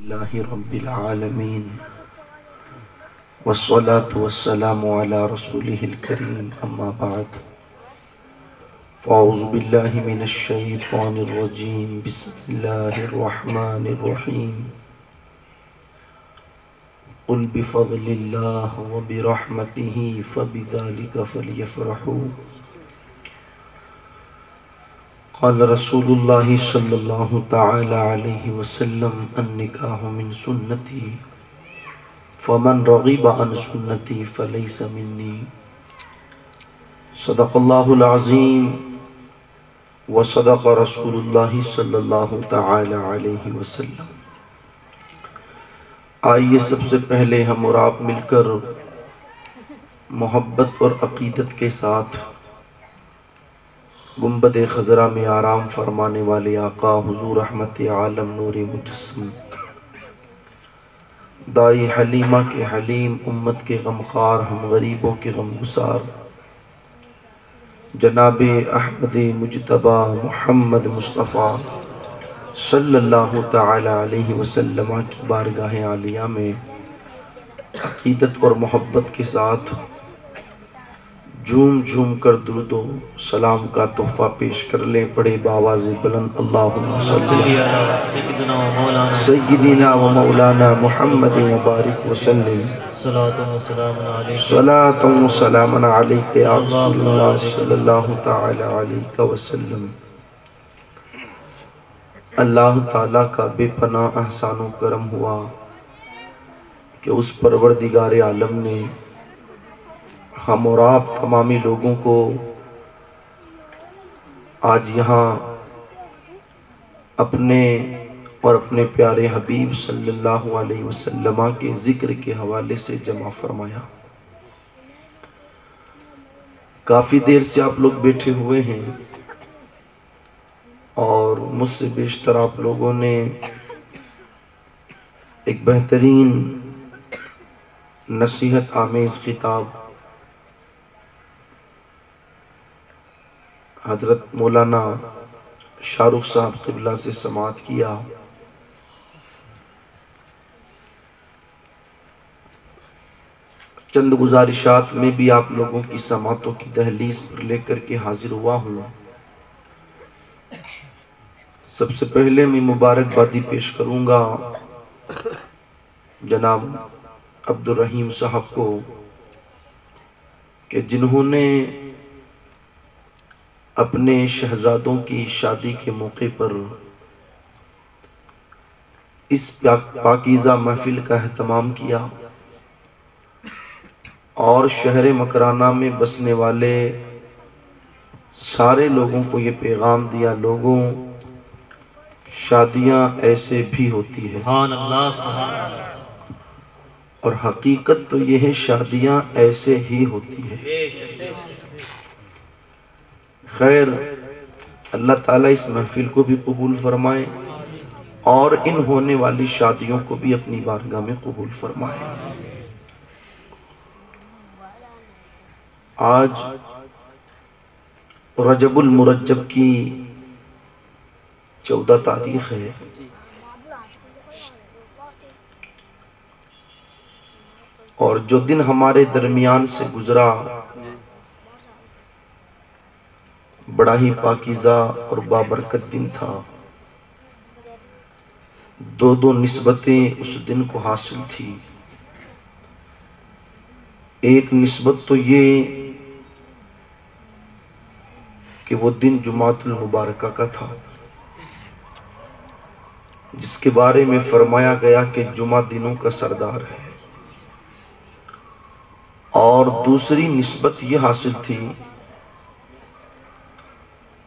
रब्बिलआलमीन वस्सलातु वस्सलामु अला रसूलिहिल करीम अम्मा बाद फ़ाउज़ु बिल्लाहि मिनश शैतानिर व बिरहमतिही फ़बिज़ालिका फ़लयफ़रहू क़ाल रसूलुल्लाह सल्लल्लाहु तआला अलैहि वसल्लम अन्निकाह मिन सुन्नती फ़मन रग़िब अन सुन्नती फ़लैसा मिन्नी सदक़ल्लाहुल अज़ीम व सदक़ रसूलुल्लाह सल्लल्लाहु तआला अलैहि वसल्लम आइए सबसे पहले हम और आप मिलकर मोहब्बत और अकीदत के साथ गुंबद खजरा में आराम फरमाने वाले आका हुजूर रहमत आलम नूर मुजस्म। दाई हलीमा के हलीम, उम्मत के गमखार, हम गरीबों के गम गुसार जनाब अहमद मुजतबा मोहम्मद मुस्तफ़ा सल्लल्लाहु अलैहि वसल्लम की बारगाह आलिया में, अकीदत और मोहब्बत के साथ झूम झूम कर दुरुदो सलाम का तोहफा पेश कर ले पड़े बावाज बुलंद। अल्लाह सैदिना व मौलाना मोहम्मद मुबारक सलातम सलामन वसल्लम। अल्लाह ताला का बेपना एहसान करम हुआ कि उस परवरदिगार आलम ने हम और आप तमामी लोगों को आज यहाँ अपने और अपने प्यारे हबीब सल्लल्लाहु अलैहि वसल्लम के ज़िक्र के हवाले से जमा फरमाया। काफ़ी देर से आप लोग बैठे हुए हैं और मुझसे बेशतर आप लोगों ने एक बेहतरीन नसीहत आमेज़ किताब हज़रत मौलाना शाहरुख साहब किबला से समात किया। चंद गुजारिशात में भी आप लोगों की समातों की दहलीज पर लेकर के हाजिर हुआ हूँ। सबसे पहले मैं मुबारकबादी पेश करूँगा जनाब अब्दुल रहीम साहब को कि जिन्होंने अपने शहजादों की शादी के मौके पर इस पाकिज़ा महफिल का अहतमाम किया और शहर मकराना में बसने वाले सारे लोगों को ये पैगाम दिया लोगों शादियाँ ऐसे भी होती है। और हकीकत तो यह है शादियाँ ऐसे ही होती है। खैर, अल्लाह ताला इस महफिल को भी कबूल फरमाए और इन होने वाली शादियों को भी अपनी बारगाह में कबूल फरमाए। आज रजबुल मुरज्जब की चौदह तारीख है। और जो दिन हमारे दरमियान से गुजरा बड़ा ही पाकिज़ा और बाबरकत दिन था। दो दो नस्बतें उस दिन को हासिल थी। एक नस्बत तो ये कि वो दिन जुमातुल मुबारक का था, जिसके बारे में फरमाया गया कि जुमा दिनों का सरदार है। और दूसरी नस्बत ये हासिल थी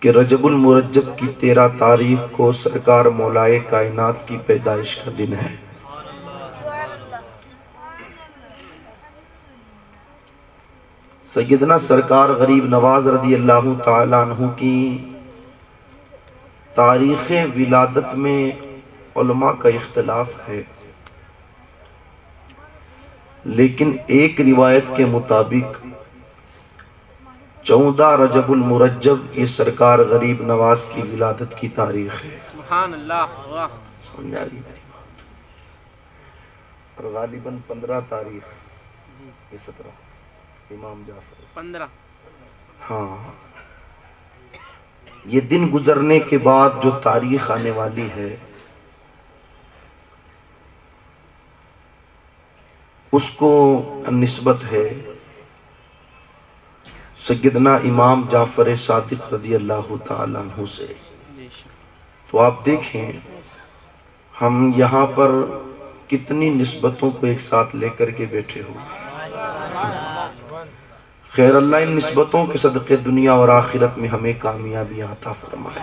कि रजबुल मुरज्जब की तेरह तारीख को सरकार मौलाए कायनात की पैदाइश का दिन है। सैदना सरकार गरीब नवाज़ रदी अल्लाह तु की तारीख़ विलादत में का इख्तलाफ है। लेकिन एक रिवायत के मुताबिक चौदह रजबुल मुरज्जब ये सरकार गरीब नवाज़ की विलादत की तारीख है। और गालिबन पंद्रह तारीख ये सत्रह। इमाम जाफ़र। पंद्रह। हाँ। ये दिन गुजरने के बाद जो तारीख आने वाली है उसको नस्बत है सैदना इमाम जाफ़र सादिक रदी अल्लाह तु से। तो आप देखें, हम यहाँ पर कितनी नस्बतों को एक साथ लेकर के बैठे हो। खैर, अल्लाह इन नस्बतों के सदक़े दुनिया और आखिरत में हमें कामयाबी आता फरमाए।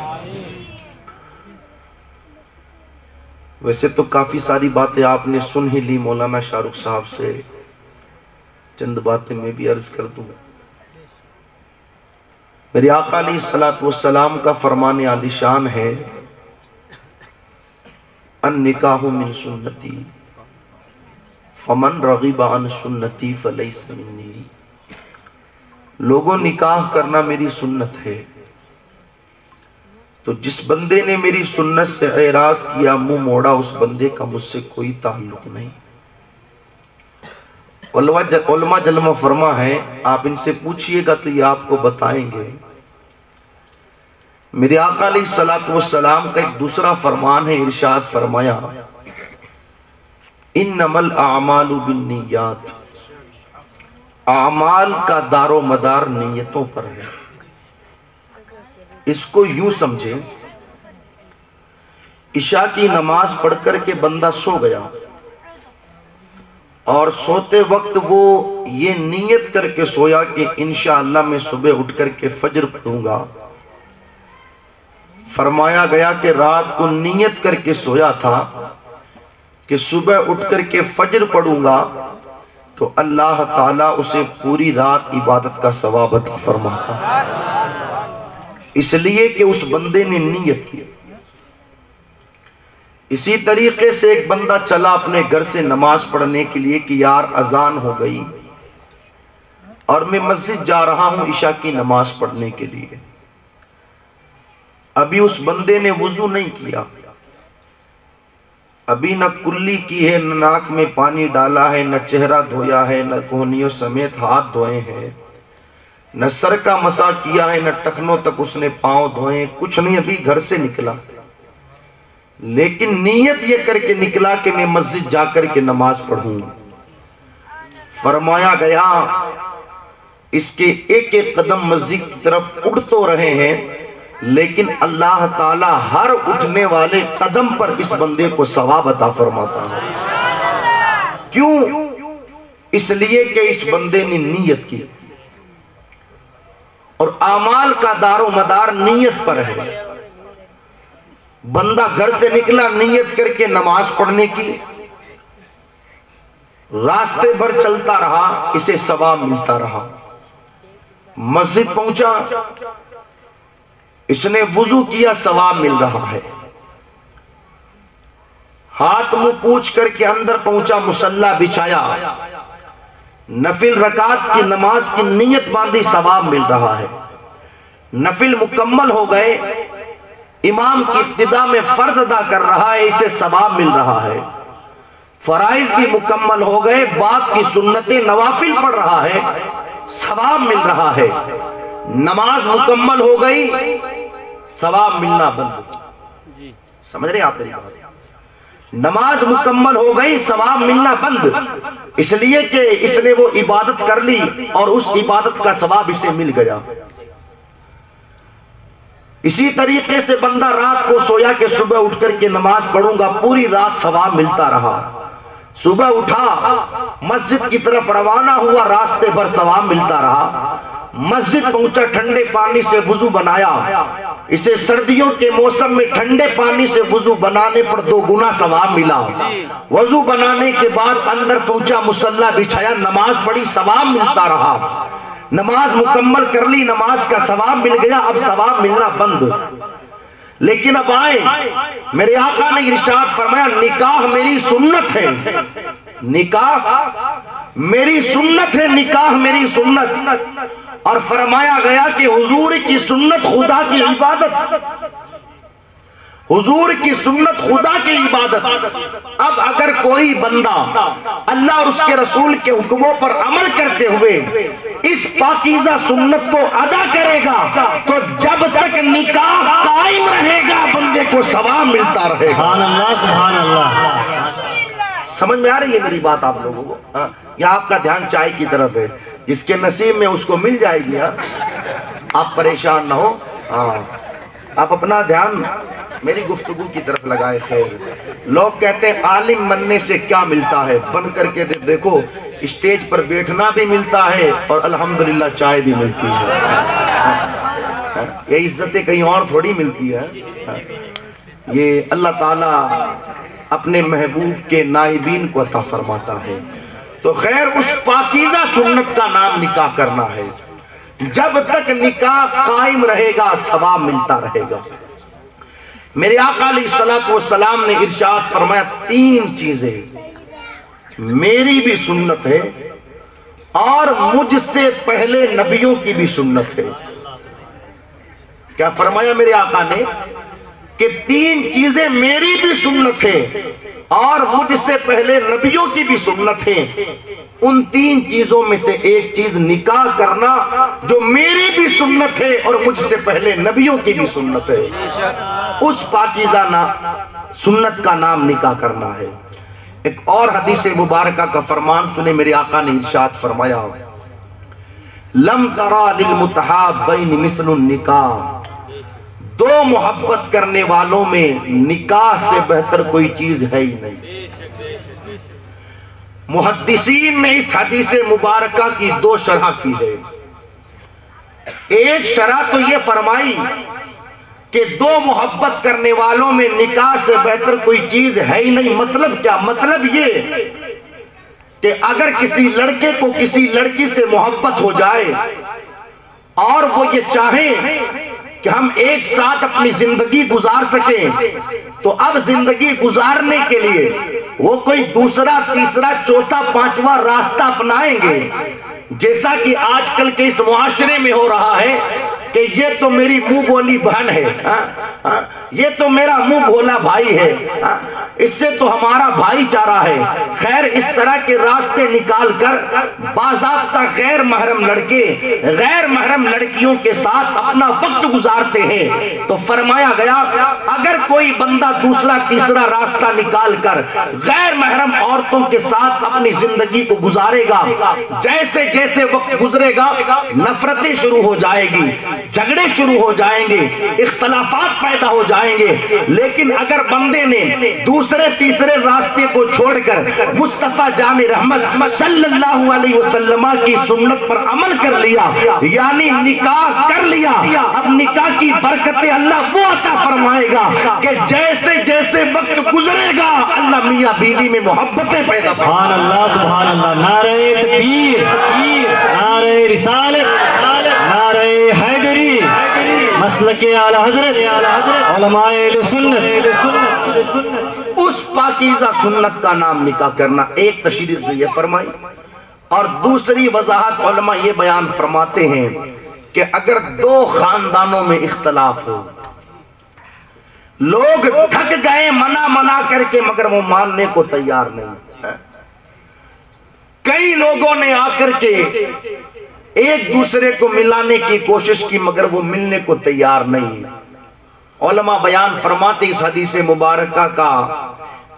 वैसे तो काफ़ी सारी बातें आपने सुन ही ली मौलाना शाहरुख साहब से। चंद बातें मैं भी अर्ज़ कर दूँ। मेरे आका सलाम का फरमान आलिशान है अन निकाह मिन सुन्नती, फमन रगीबा अन सुन्नती फलई समिनी लोगों, निकाह करना मेरी सुन्नत है। तो जिस बंदे ने मेरी सुन्नत से एराज किया, मुँह मोड़ा, उस बंदे का मुझसे कोई ताल्लुक नहीं। जलमा फरमा है, आप इनसे पूछिएगा तो ये आपको बताएँगे। मेरे आका सलाम का एक दूसरा फरमान है, इरशाद फरमाया इन नमल आमाल बिन्नीयात आमाल का दारो मदार नीयतों पर है। इसको यूँ समझे ईशा की नमाज़ पढ़कर के बंदा सो गया। और सोते वक्त वो ये नीयत करके सोया कि इंशाअल्लाह मैं सुबह उठ करके फजर पढ़ूँगा फरमाया गया कि रात को नीयत करके सोया था कि सुबह उठ करके फजर पढ़ूँगा तो अल्लाह ताला उसे पूरी रात इबादत का सवाब फरमाता। इसलिए कि उस बंदे ने नीयत की इसी तरीके से एक बंदा चला अपने घर से नमाज़ पढ़ने के लिए कि यार अजान हो गई। और मैं मस्जिद जा रहा हूँ ईशा की नमाज़ पढ़ने के लिए। अभी उस बंदे ने वज़ू नहीं किया। अभी न कुल्ली की है, न नाक में पानी डाला है, न चेहरा धोया है, न कोहनियों समेत हाथ धोए हैं। न सर का मसा किया है, न टखनों तक उसने पाँव धोए कुछ नहीं, अभी घर से निकला। लेकिन नीयत ये करके निकला कि मैं मस्जिद जाकर के नमाज़ पढ़ूं। फरमाया गया, इसके एक एक कदम मस्जिद की तरफ़ उड़ तो रहे हैं, लेकिन अल्लाह ताला हर उठने वाले कदम पर इस बंदे को सवाब अता फरमाता है। क्यों? इसलिए कि इस बंदे ने नीयत की। और अमाल का दारो मदार नीयत पर है। बंदा घर से निकला, नीयत करके नमाज़ पढ़ने की। रास्ते भर चलता रहा, इसे सवाब मिलता रहा। मस्जिद पहुँचा, इसने वज़ू किया, सवाब मिल रहा है। हाथ मुँह पूछ करके अंदर पहुँचा, मुसल्ला बिछाया। नफिल रकात की नमाज़ की नीयत बांधी, सवाब मिल रहा है। नफिल मुकम्मल हो गए इमाम की इब्तदा में फ़र्ज़ अदा कर रहा है, इसे सवाब मिल रहा है। फराइज भी मुकम्मल हो गए, बात की सुन्नतें नवाफिल पढ़ रहा है, सवाब मिल रहा है। नमाज़ मुकम्मल हो गई, सवाब मिलना बंद। समझ रहे आप मेरी बात? नमाज़ मुकम्मल हो गई, सवाब मिलना बंद। इसलिए कि इसने वो इबादत कर ली और उस इबादत का सवाब इसे मिल गया। इसी तरीके से बंदा रात को सोया के सुबह उठ करके नमाज़ पढ़ूँगा, पूरी रात सवाब मिलता रहा। सुबह उठा, मस्जिद की तरफ़ रवाना हुआ, रास्ते पर सवाब मिलता रहा। मस्जिद पहुँचा, ठंडे पानी से वज़ू बनाया। इसे सर्दियों के मौसम में ठंडे पानी से वज़ू बनाने पर दो गुना सवाब मिला। वज़ू बनाने के बाद अंदर पहुँचा, मुसल्ला बिछाया, नमाज़ पढ़ी, सवाब मिलता रहा। नमाज़ मुकम्मल कर ली, नमाज़ का सवाब मिल गया, अब सवाब मिलना बंद। लेकिन अब आए, मेरे आका ने इरशाद फरमाया, निकाह मेरी सुन्नत है। निकाह, मेरी सुन्नत है, निकाह मेरी सुन्नत। और फरमाया गया कि हुजूर की सुन्नत खुदा की इबादत। हुजूर की सुन्नत खुदा की इबादत। अब अगर कोई बंदा अल्लाह और उसके रसूल के हुक्मों पर अमल करते हुए इस पाकिजा सुन्नत को अदा करेगा तो जब तक निकाह कायम रहेगा बंदे को सवाब मिलता रहेगा। अल्लाह सुभान अल्लाह समझ में आ रही है मेरी बात आप लोगों को? यह आपका ध्यान चाय की तरफ़ है। जिसके नसीब में उसको मिल जाएगी हाँ। आप परेशान ना हो। हाँ। आप अपना ध्यान मेरी गुफ्तगु की तरफ़ लगाए खैर। लोग कहते हैं आलिम बनने से क्या मिलता है? बन करके दे, देखो स्टेज पर बैठना भी मिलता है और अल्हम्दुलिल्लाह चाय भी मिलती है। हाँ, ये इज्जतें कहीं और थोड़ी मिलती है। हाँ, ये अल्लाह ताला अपने महबूब के नाइबीन को अता फरमाता है। तो खैर उस पाकिजा सुन्नत का नाम निकाह करना है। जब तक निकाह कायम रहेगा, सवाब मिलता रहेगा। मेरे आकाली सलाम ने इरशाद फरमाया तीन चीज़ें। मेरी भी सुन्नत है और मुझसे पहले नबियों की भी सुन्नत है। क्या फरमाया मेरे आका ने? कि तीन चीज़ें मेरी भी सुन्नत है और मुझसे पहले नबियों की भी सुन्नत है। उन तीन चीज़ों में से एक चीज़ निकाह करना जो मेरी भी सुन्नत है और मुझसे पहले नबियों की भी सुन्नत है। उस पाकिजा ना सुन्नत का नाम निकाह करना है। एक और हदीस मुबारक का फरमान सुने मेरे आका ने इरशाद फरमाया। लम तरा लिल मुतहाबैन मिसलुन निकाह। दो मोहब्बत करने वालों में निकाह से बेहतर कोई चीज़ है ही नहीं। मुहद्दिसीन ने इस हदीस मुबारक की दो शरह की है। एक शरह तो ये फरमाई कि दो मोहब्बत करने वालों में निकाह से बेहतर कोई चीज़ है ही नहीं। मतलब क्या? मतलब ये कि अगर किसी लड़के को किसी लड़की से मोहब्बत हो जाए और वो ये चाहे कि हम एक साथ अपनी ज़िंदगी गुजार सके तो अब ज़िंदगी गुजारने के लिए वो कोई दूसरा, तीसरा, चौथा, पांचवा रास्ता अपनाएँगे। जैसा कि आजकल के इस मुआशरे में हो रहा है कि ये तो मेरी मुँह बोली बहन है, हा? हा? ये तो मेरा मुँह बोला भाई है, हा? इससे तो हमारा भाईचारा है खैर, इस तरह के रास्ते निकाल कर बाजाबता गैर महरम लड़के, गैर महरम लड़कियों के साथ अपना वक्त गुजारते हैं तो फरमाया गया, अगर कोई बंदा दूसरा तीसरा रास्ता निकाल कर गैर महरम औरतों के साथ अपनी ज़िंदगी को गुजारेगा जैसे जैसे वक्त गुजरेगा, नफरतें शुरू हो जाएगी झगड़े शुरू हो जाएँगे, इख्तलाफात पैदा हो जाएँगे। लेकिन अगर बंदे ने दूसरे, तीसरे रास्ते को छोड़कर मुस्तफ़ा जाम रहमत सल्लल्लाहु अलैहि वसल्लम की सुन्नत पर अमल कर लिया, यानी निकाह कर लिया, अब निकाह की बरकतें अल्लाह वो अता फरमाएगा कि जैसे जैसे वक्त गुजरेगा, अल्लाह मियाँ बीवी में मोहब्बतें पैदा नारे तकबीर नारे रिसालत नारे हैदरी मसल के आला हज़रत सुन्नत। उस पाकीजा सुन्नत का नाम निकाह करना एक तशरी ये फरमाई। और दूसरी वजाहत ये बयान फरमाते हैं कि अगर दो खानदानों में इख्तलाफ हो लोग थक गए मना मना करके मगर वो मानने को तैयार नहीं है। कई लोगों ने आकर के एक दूसरे को मिलाने की कोशिश की, मगर वो मिलने को तैयार नहीं ओलमा बयान फरमाते इस हदीस मुबारक का,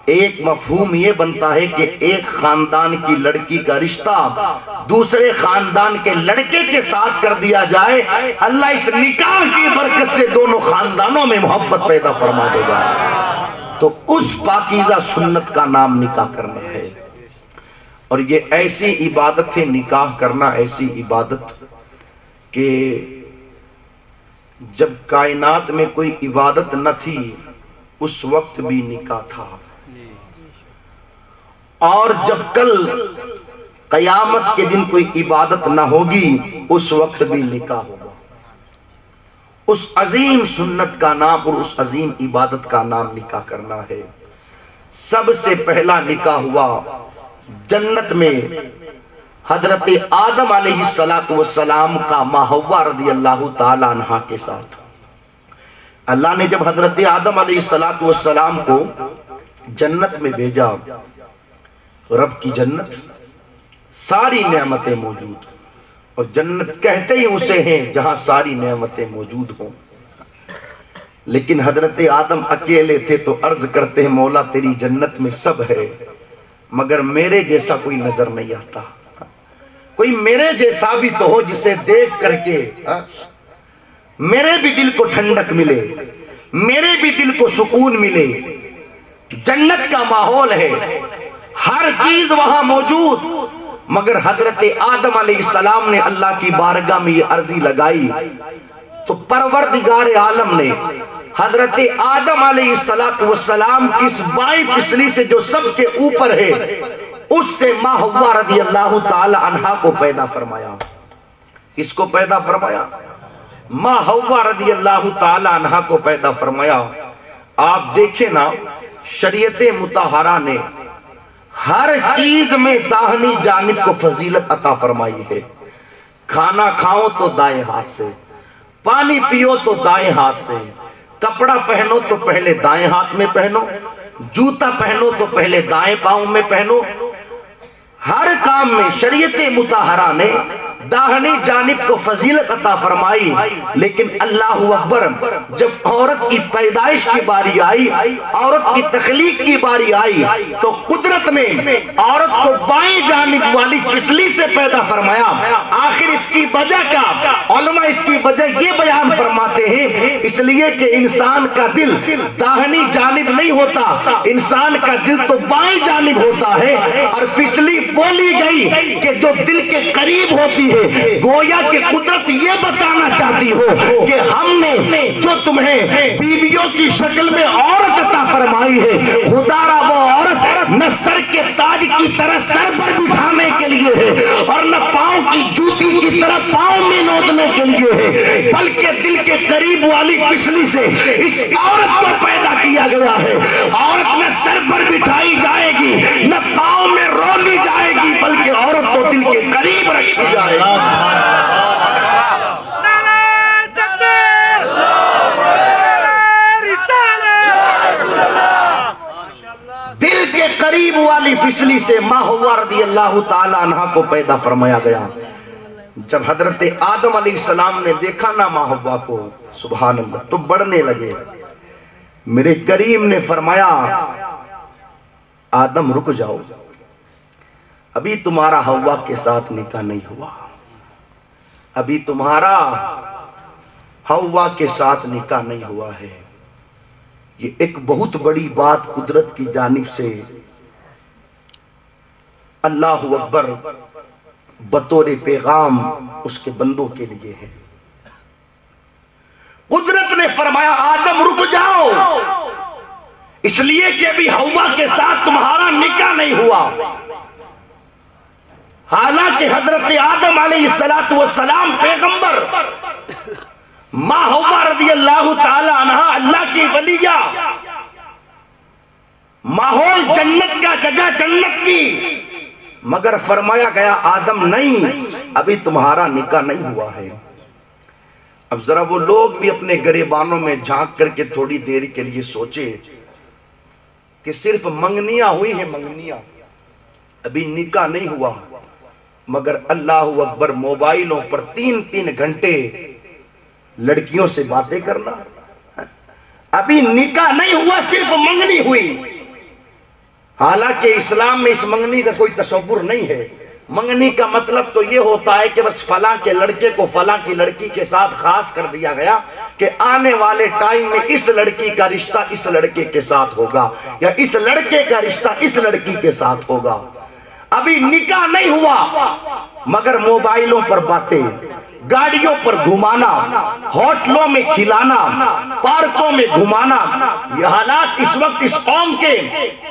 एक मफहूम ये बनता है कि एक खानदान की लड़की का रिश्ता दूसरे खानदान के लड़के के साथ कर दिया जाए, अल्लाह इस निकाह की बरकत से दोनों खानदानों में मोहब्बत पैदा फरमा देगा। तो उस पाकिजा सुन्नत का नाम निकाह करना है। और ये ऐसी इबादत है निकाह करना ऐसी इबादत कि जब कायनात में कोई इबादत न थी, उस वक्त भी निकाह था। और जब कल कयामत के दिन कोई इबादत ना होगी, उस वक्त भी निकाह होगा। उस अजीम सुन्नत का नाम और उस अजीम इबादत का नाम निकाह करना है। सबसे पहला निकाह हुआ जन्नत में हज़रत आदम सलाम का माहवा रदी अल्लाह तहा के साथ। अल्लाह ने जब हज़रत आदम सलाम को जन्नत में भेजा, रब की जन्नत, सारी नेमतें मौजूद। और जन्नत कहते ही उसे हैं जहाँ सारी नेमतें मौजूद हों। लेकिन हज़रत आदम अकेले थे तो अर्ज़ करते हैं, मौला, तेरी जन्नत में सब है। मगर मेरे जैसा कोई नज़र नहीं आता कोई मेरे जैसा भी तो हो जिसे देख करके, हा? मेरे भी दिल को ठंडक मिले, मेरे भी दिल को सुकून मिले, जन्नत का माहौल है, हर चीज़ वहाँ मौजूद मगर हज़रत आदम सलाम ने अल्लाह की बारगाह में ये अर्जी लगाई तो परवरदिगार आलम ने हज़रत आदम सलाम की इस बाई फिसली से जो सबके ऊपर है, उससे माँ हवा रदी अल्लाह तहा को पैदा फरमाया। किसको पैदा फरमाया? माँ हवा रदी अल्लाह तहा को पैदा फरमाया। आप देखे ना, शरीयत मुताहरा ने हर चीज़ में दाहनी जानब को फजीलत अता फरमाई है। खाना खाओ तो दाएँ हाथ से। पानी पियो तो दाएँ हाथ से। कपड़ा पहनो तो पहले दाएँ हाथ में पहनो। जूता पहनो तो पहले दाएँ पाँव में पहनो। हर काम में शरीयत मुताहरा ने दाहनी जानिब को फजीलत अता फरमाई, लेकिन अल्लाह अकबर, जब औरत की पैदाइश की बारी आई, औरत की तखलीक की बारी आई तो कुदरत ने औरत को बाएँ जानिब वाली फिसली से पैदा फरमाया, आखिर इसकी वजह क्या? इसकी वजह ये बयान फरमाते हैं, इसलिए कि इंसान का दिल दाहनी जानिब नहीं होता, इंसान का दिल तो बाएँ जानिब होता है, और फिसली बोली गई कि जो दिल के करीब होती है गोया के कुदरत ये बताना चाहती हो कि हमने जो तुम्हें बीवियों की शक्ल में औरत अता फरमाई है खुदारा वो औरत न सर के ताज की तरह सर पर बिठाने के लिए है और न पाँव की जूती की तरह पाँव में नोदने के लिए है बल्कि दिल के करीब वाली फिसली से इस औरत को पैदा किया गया है। औरत न सर पर बिठाई जाएगी न पाँव में रोली जाएगी बल्कि औरत तो दिल के करीब करीब वाली फिसली से माहुआ अल्लाह तहा को पैदा फरमाया गया। जब हज़रत आदम सलाम ने देखा ना माहवा को सुबह तो बढ़ने लगे। मेरे करीम ने फरमाया, आदम, रुक जाओ। अभी तुम्हारा हवा के साथ निकाह नहीं हुआ। अभी तुम्हारा हवा के साथ निकाह नहीं हुआ है। ये एक बहुत बड़ी बात कुदरत की जानिब से अल्लाह अकबर बतौर पैगाम उसके बंदों के लिए है। कुदरत ने फरमाया, आदम, रुक जाओ। इसलिए कि अभी हवा के साथ तुम्हारा निकाह नहीं हुआ। हालाँकि हज़रत आदम सलाम पैगंबर। माँ रदी अल्लाह तला अल्लाह की वलिया। माहौल जन्नत का जगह जन्नत की। मगर फरमाया गया, आदम नहीं, अभी तुम्हारा निकाह नहीं हुआ है। अब जरा वो लोग भी अपने गरीबानों में झाँक करके थोड़ी देर के लिए सोचे कि सिर्फ़ मंगनिया हुई है, मंगनिया। अभी निकाह नहीं हुआ। मगर अल्लाह अकबर मोबाइलों पर तीन तीन घंटे लड़कियों से बातें करना। अभी निकाह नहीं हुआ, सिर्फ़ मंगनी हुई। हालाँकि इस्लाम में इस मंगनी का कोई तस्वुर नहीं है। मंगनी का मतलब तो ये होता है कि बस फला के लड़के को फला की लड़की के साथ खास कर दिया गया कि आने वाले टाइम में इस लड़की का रिश्ता इस लड़के के साथ होगा या इस लड़के का रिश्ता इस लड़की के साथ होगा। अभी निकाह नहीं हुआ मगर मोबाइलों पर बातें। गाड़ियों पर घुमाना, होटलों में खिलाना, पार्कों में घुमाना, ये हालात इस वक्त इस कौम के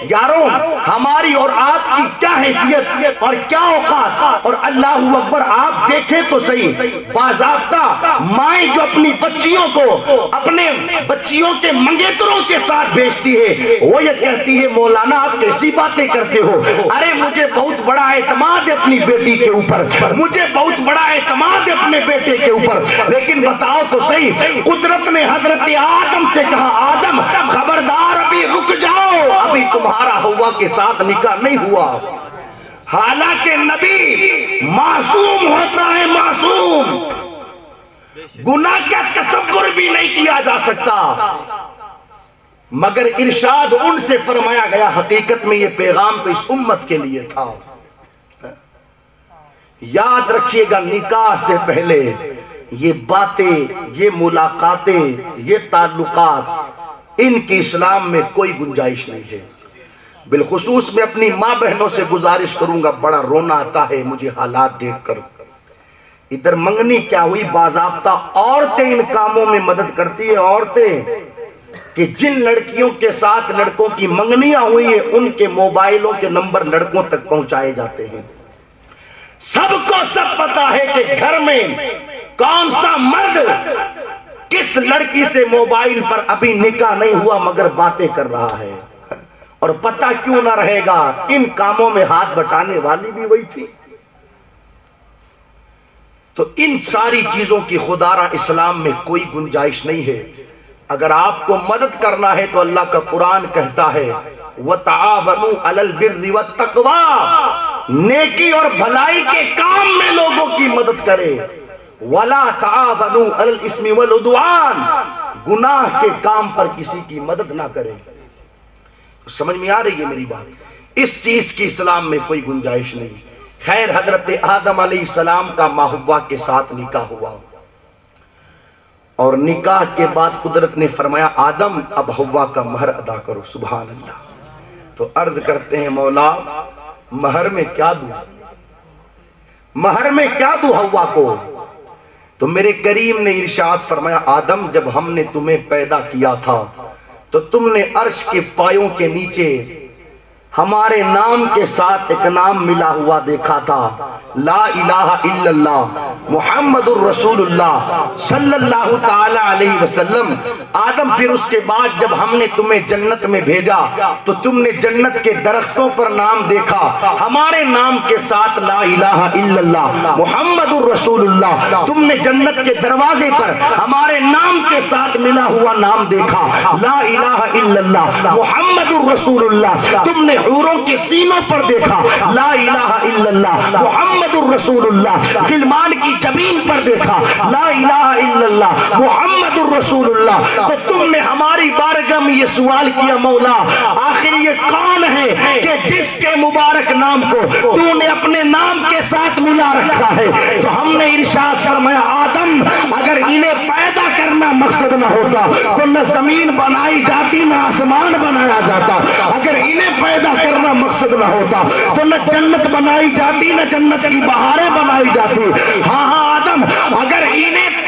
यारों, हमारी और आपकी क्या हैसियत और क्या औकात? और अल्लाह अकबर, आप देखे तो सही, बाजाबता, माए जो अपनी बच्चियों को, अपने बच्चियों के मंगेतरों के साथ भेजती है, वो ये कहती है, मौलाना, आप कैसी बातें करते हो? अरे, मुझे बहुत बड़ा एतमाद है अपनी बेटी के ऊपर, मुझे बहुत बड़ा एतमाद है अपने बेटे के ऊपर। लेकिन बताओ तो सही, कुदरत ने हज़रत आदम से कहा, आदम, खबरदार अभी रुक जाओ। अभी तुम्हारा हुआ के साथ निकाह नहीं हुआ। हालाँकि नबी मासूम होता है मासूम। गुना का तस्वुर भी नहीं किया जा सकता। मगर इरशाद उनसे फरमाया गया, हकीकत में ये पैगाम तो इस उम्मत के लिए था। याद रखिएगा, निकाह से पहले ये बातें, ये मुलाकातें, ये ताल्लुकात, इनकी इस्लाम में कोई गुंजाइश नहीं है। बिलखसूस में अपनी माँ बहनों से गुजारिश करूँगा, बड़ा रोना आता है मुझे हालात देखकर। इधर मंगनी क्या हुई? बाजाबता औरतें इन कामों में मदद करती है औरतें, कि जिन लड़कियों के साथ लड़कों की मंगनियाँ हुई है, उनके मोबाइलों के नंबर लड़कों तक पहुँचाए जाते हैं। सबको सब पता है कि घर में कौन सा मर्द किस लड़की से मोबाइल पर अभी निकाह नहीं हुआ, मगर बातें कर रहा है। और पता क्यों ना रहेगा, इन कामों में हाथ बटाने वाली भी वही थी। तो इन सारी चीज़ों की खुदारा इस्लाम में कोई गुंजाइश नहीं है। अगर आपको मदद करना है तो अल्लाह का कुरान कहता है व ताबनु अलल बिर्रि व तकवा। नेकी और भलाई के काम में लोगों की मदद करे। वला इस्मी वल उदवान। गुनाह के काम पर किसी की मदद ना करे। समझ में आ रही है मेरी बात? इस चीज़ की इस्लाम में कोई गुंजाइश नहीं। खैर, हज़रत आदम सलाम का माहबा के साथ निकाह हुआ। और निकाह के बाद कुदरत ने फरमाया, आदम, अब हवा का महर अदा करो सुबह अल्लाह तो अर्ज़ करते हैं, मौला महर में क्या दू महर में क्या दू हवा को? तो मेरे करीम ने इरशाद फरमाया, आदम, जब हमने तुम्हें पैदा किया था तो तुमने अर्श के पायों के नीचे हमारे नाम के साथ एक नाम मिला हुआ देखा था। ला इलाहा इल्लल्लाह, मुहम्मदुर रसूलुल्लाह सल्लल्लाहु ताला अलैहि वसल्लम। आदम फिर उसके बाद जब हमने तुम्हें जन्नत में भेजा तो तुमने जन्नत के दरख्तों पर नाम देखा। हमारे नाम के साथ ला इलाहा इल्लल्लाह, मुहम्मदुर रसूलुल्लाह। तुमने जन्नत के दरवाजे पर हमारे नाम के साथ मिला हुआ नाम देखा। ला इलाहा इल्लल्लाह, मुहम्मदुर रसूलुल्लाह। तुमने हूरों के सीनों पर देखा। ला इलाहा इल्लल्लाह, मुहम्मदुर रसूलुल्लाह, गिलमान की ज़मीन पर देखा। ला इलाहा इल्लल्लाह, मुहम्मदुर रसूलुल्लाह। तो तुमने हमारी बारगाह में ये सवाल किया मौला, आखिर ये कौन है कि जिसके मुबारक नाम को तूने अपने नाम के साथ मिला रखा है? तो हमने इरशाद फरमाया, आदम, अगर इन्हें पैदा करना मकसद ना होता तो न ज़मीन बनाई जाती, न आसमान बनाया जाता। अगर इन्हें पैदा करना मकसद ना होता तो न जन्नत बनाई जाती, न जन्नत की बहारें बनाई जाती। हाँ हाँ आदम, अगर इन्हें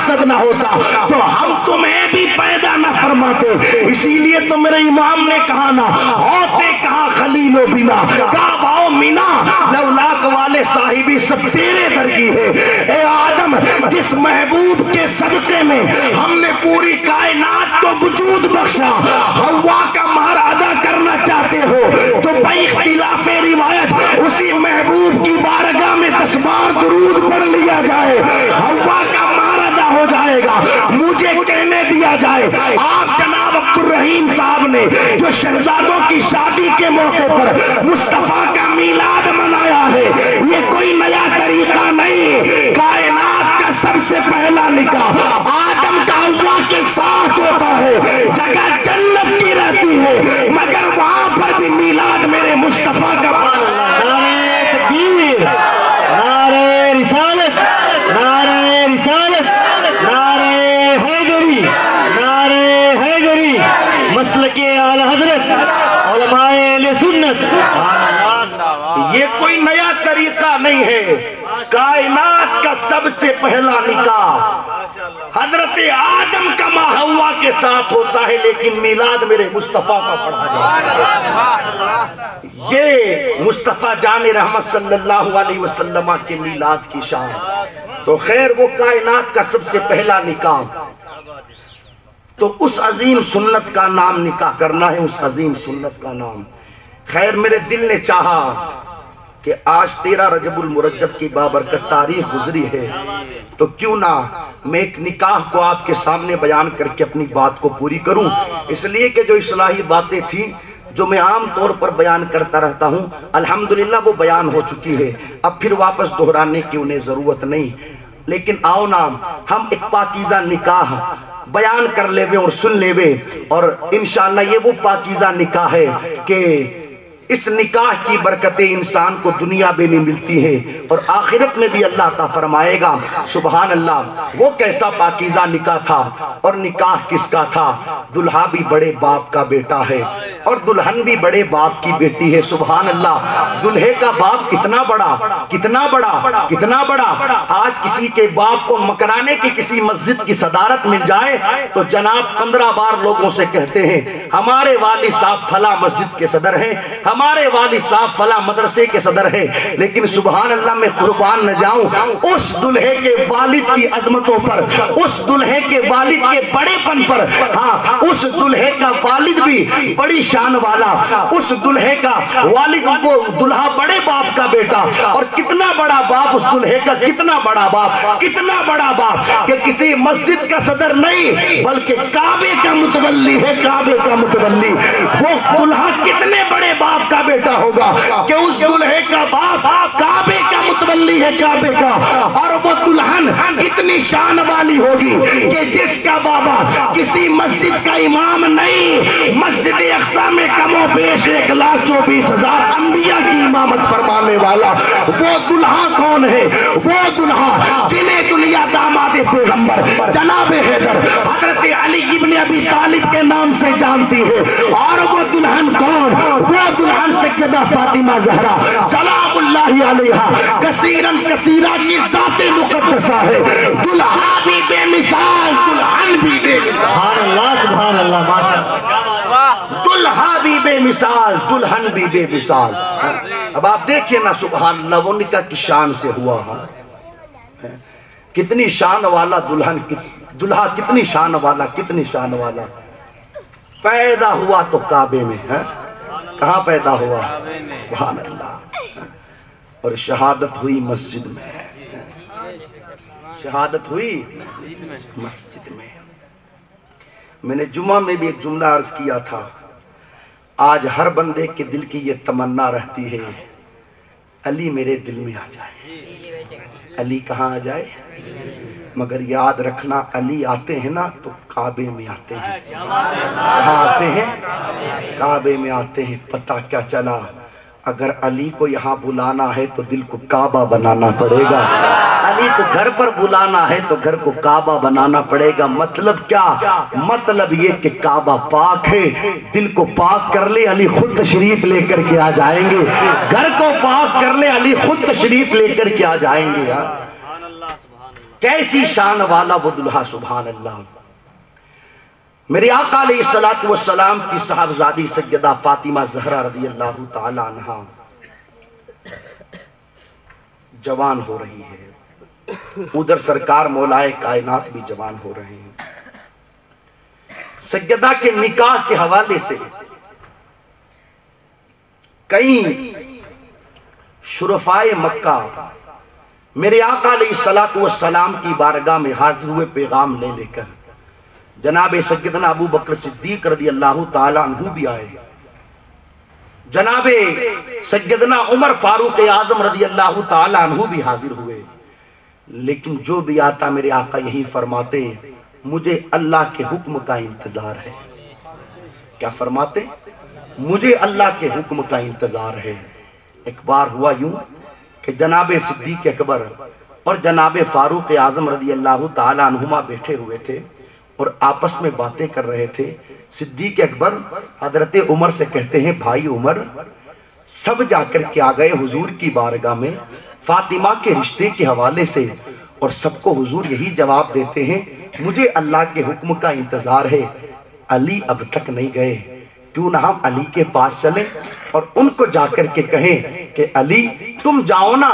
मकसद ना होता तो हम तुम्हें भी पैदा ना फरमाते। इसीलिए तो मेरे इमाम ने कहा ना होते कहा खलीलो बिना? कहा भाओ मीना? लवलाक वाले साहिबी सब तेरे दर की है। ए आदम, जिस महबूब के सदके में हमने पूरी कायनात को वजूद बख्शा, हवा का मार अदा करना चाहते हो तो इख्तिलाफ रिवायत उसी महबूब की बारगाह में दस बार दरूद पढ़ लिया जाए। हवा का हो जाएगा। मुझे कहने दिया जाए आप जनाब अब्दुल रहीम साहब ने जो शहजादों की शादी के मौके पर मुस्तफ़ा का मीलाद मनाया है ये कोई नया तरीका नहीं। कायनात का सबसे पहला निकाह आदम का हवा के साथ होता है जगह जन्नत की रहती है मगर वहाँ पर भी मिलाद मेरे मुस्तफ़ा का पालन नारे तकबीर नारे रिसालत नारे रिसालत नारे हैदरी नारे हैदरी मसल के आला हज़रत उलमाए अहले सुन्नत ये कोई नया तरीका नहीं है। कायनात का सबसे पहला निकाह हज़रत आदम का माँ हवा के साथ होता है, लेकिन मिलाद मेरे मुस्तफ़ा का पढ़ा जाता ये मुस्तफ़ा जान रहमत सल्लल्लाहु अलैहि वसल्लम के मिलाद की शान। तो खैर, वो कायनात का सबसे पहला निकाह। तो उस अजीम सुन्नत का नाम निकाह करना है, उस अजीम सुन्नत का नाम। खैर, मेरे दिल ने चाहा कि आज तेरह रजबुल मुरज्जब की बाबरकत तारीख गुजरी है तो क्यों ना मैं एक निकाह को आपके सामने बयान करके अपनी बात को पूरी करूँ? इसलिए कि जो इस्लाही बातें थी, जो मैं आम तौर पर बयान करता रहता हूँ, अल्हम्दुलिल्लाह वो बयान हो चुकी है। अब फिर वापस दोहराने की उन्हें ज़रूरत नहीं। लेकिन आओ नाम हम एक पाकिजा निकाह बयान कर लेवे और सुन लेवे। और इंशाल्लाह ये वो पाकिजा निकाह है कि इस निकाह की बरकतें इंसान को दुनिया में भी मिलती है और आखिरत में भी अल्लाह ता फरमाएगा सुबहान अल्लाह वो कैसा पाकिजा निकाह था और निकाह किसका था? दुल्हा भी बड़े बाप का बेटा है और दुल्हन भी बड़े बाप की बेटी है सुबहान अल्लाह दुल्हे का बाप कितना बड़ा कितना बड़ा कितना बड़ा। आज किसी के बाप को मकराने की किसी मस्जिद की सदारत मिल जाए तो जनाब पंद्रह बार लोगों से कहते हैं, हमारे वाली साहब फला मस्जिद के सदर हैं हमारे वाली साहब फला मदरसे के सदर है। लेकिन सुबहान अल्लाह में कुर्बान न जाऊँ। उस दुल्हे के वालिद की अजमतों पर, उस दुल्हे के वालिद के बड़ेपन पर हाँ उस दुल्हे का वालिद भी बड़ी शान वाला, उस दुल्हे का वालिद को दुल्हा बड़े बाप का बेटा, और कितना बड़ा बाप उस दुल्हे का, कितना बड़ा बाप, कितना बड़ा बाप, कि किसी मस्जिद का सदर नहीं, बल्कि काबे का मुतवल्ली है, काबे का मुतवल्ली। वो दुल्हा कितने बड़े बाप का बेटा होगा कि उस दुल्हे का बाप काबे का मुतवल्ली है काबे का। और वो दुल्हन इतनी शान वाली होगी कि जिसका बाबा किसी मस्जिद का इमाम नहीं मस्जिद अक्सा में कमो पेश एक लाख चौबीस हज़ार अम्बिया की इमामत फरमाने वाला वो दुल्हा कौन है? वो दुल्हा जिन्हें दुनिया दामाद पैगंबर जनाब हैदर हज़रत अली इब्ने अबी तालिब के नाम से जानती है। और वो दुल्हन कौन? वो दुल्हन सैयदा फातिमा जहरा सलामुल्लाहि कसीरन कसीरा की जाते मुकद्दसा है। दुल्हा भी बेमिसाल दुल्हन भी बेमिसाल। सुभान अल्लाह सुभान अल्लाह माशा दुल्हा भी बेमिसाल दुल्हन भी बेमिसाल। अब आप देखिए ना सुबहान अल्लाह वो की शान से हुआ है। कितनी शान वाला दुल्हन दुल्हा कितनी शान वाला कितनी शान वाला। पैदा हुआ तो काबे में है? कहाँ पैदा हुआ? सुबहान अल्लाह और शहादत हुई मस्जिद में। शहादत हुई मस्जिद में। मैंने जुमा में भी एक जुमला अर्ज़ किया था। आज हर बंदे के दिल की ये तमन्ना रहती है। अली मेरे दिल में आ जाए। अली कहाँ आ जाए? मगर याद रखना अली आते हैं ना तो काबे में आते हैं। कहाँ आते हैं? काबे में आते हैं पता क्या चला? अगर अली को यहाँ बुलाना है तो दिल को काबा बनाना पड़ेगा। अली को घर पर बुलाना है तो घर को काबा बनाना पड़ेगा। मतलब क्या? मतलब ये कि काबा पाक है। दिल को पाक कर ले अली खुद तशरीफ़ लेकर के आ जाएँगे। घर को पाक कर ले अली खुद तशरीफ़ लेकर के आ जाएँगे। यार कैसी शान वाला वो दुल्हा सुबहान अल्लाह मेरे आका सलात की साहबजादी सैयदा फातिमा जहरा रदी अल्लाह अन्हा जवान हो रही है। उधर सरकार, मौलाए कायनात भी जवान हो रहे हैं। सैयदा के निकाह के हवाले से कई शुरफाए मक्का मेरे आका सलात सलाम की बारगाह में हाजिर हुए पैगाम ले लेकर जनाब सैदना अबू बकर सिद्दीक रदी अल्लाह तु भी आए। जनाब सैदना उमर फारूक आज़म रदी अल्लाह तु भी हाजिर हुए। लेकिन जो भी आता मेरे आका यही फरमाते, मुझे अल्लाह के हुक्म का इंतज़ार है। क्या फरमाते? मुझे अल्लाह के हुक्म का इंतज़ार है। एक बार हुआ यूँ कि जनाब सिद्दीक अकबर और जनाब फारूक आज़म रदी अल्लाह तुमा बैठे हुए थे और आपस में बातें कर रहे थे। सिद्दीक अकबर हज़रत उमर से कहते हैं, भाई उमर, सब जाकर के आ गए हुजूर की बारगाह में। फातिमा के रिश्ते के हवाले से और सबको हुजूर यही जवाब देते हैं, मुझे अल्लाह के हुक्म का इंतज़ार है। अली अब तक नहीं गए। क्यों ना हम अली के पास चलें और उनको जाकर के कहें कि, अली, तुम जाओ ना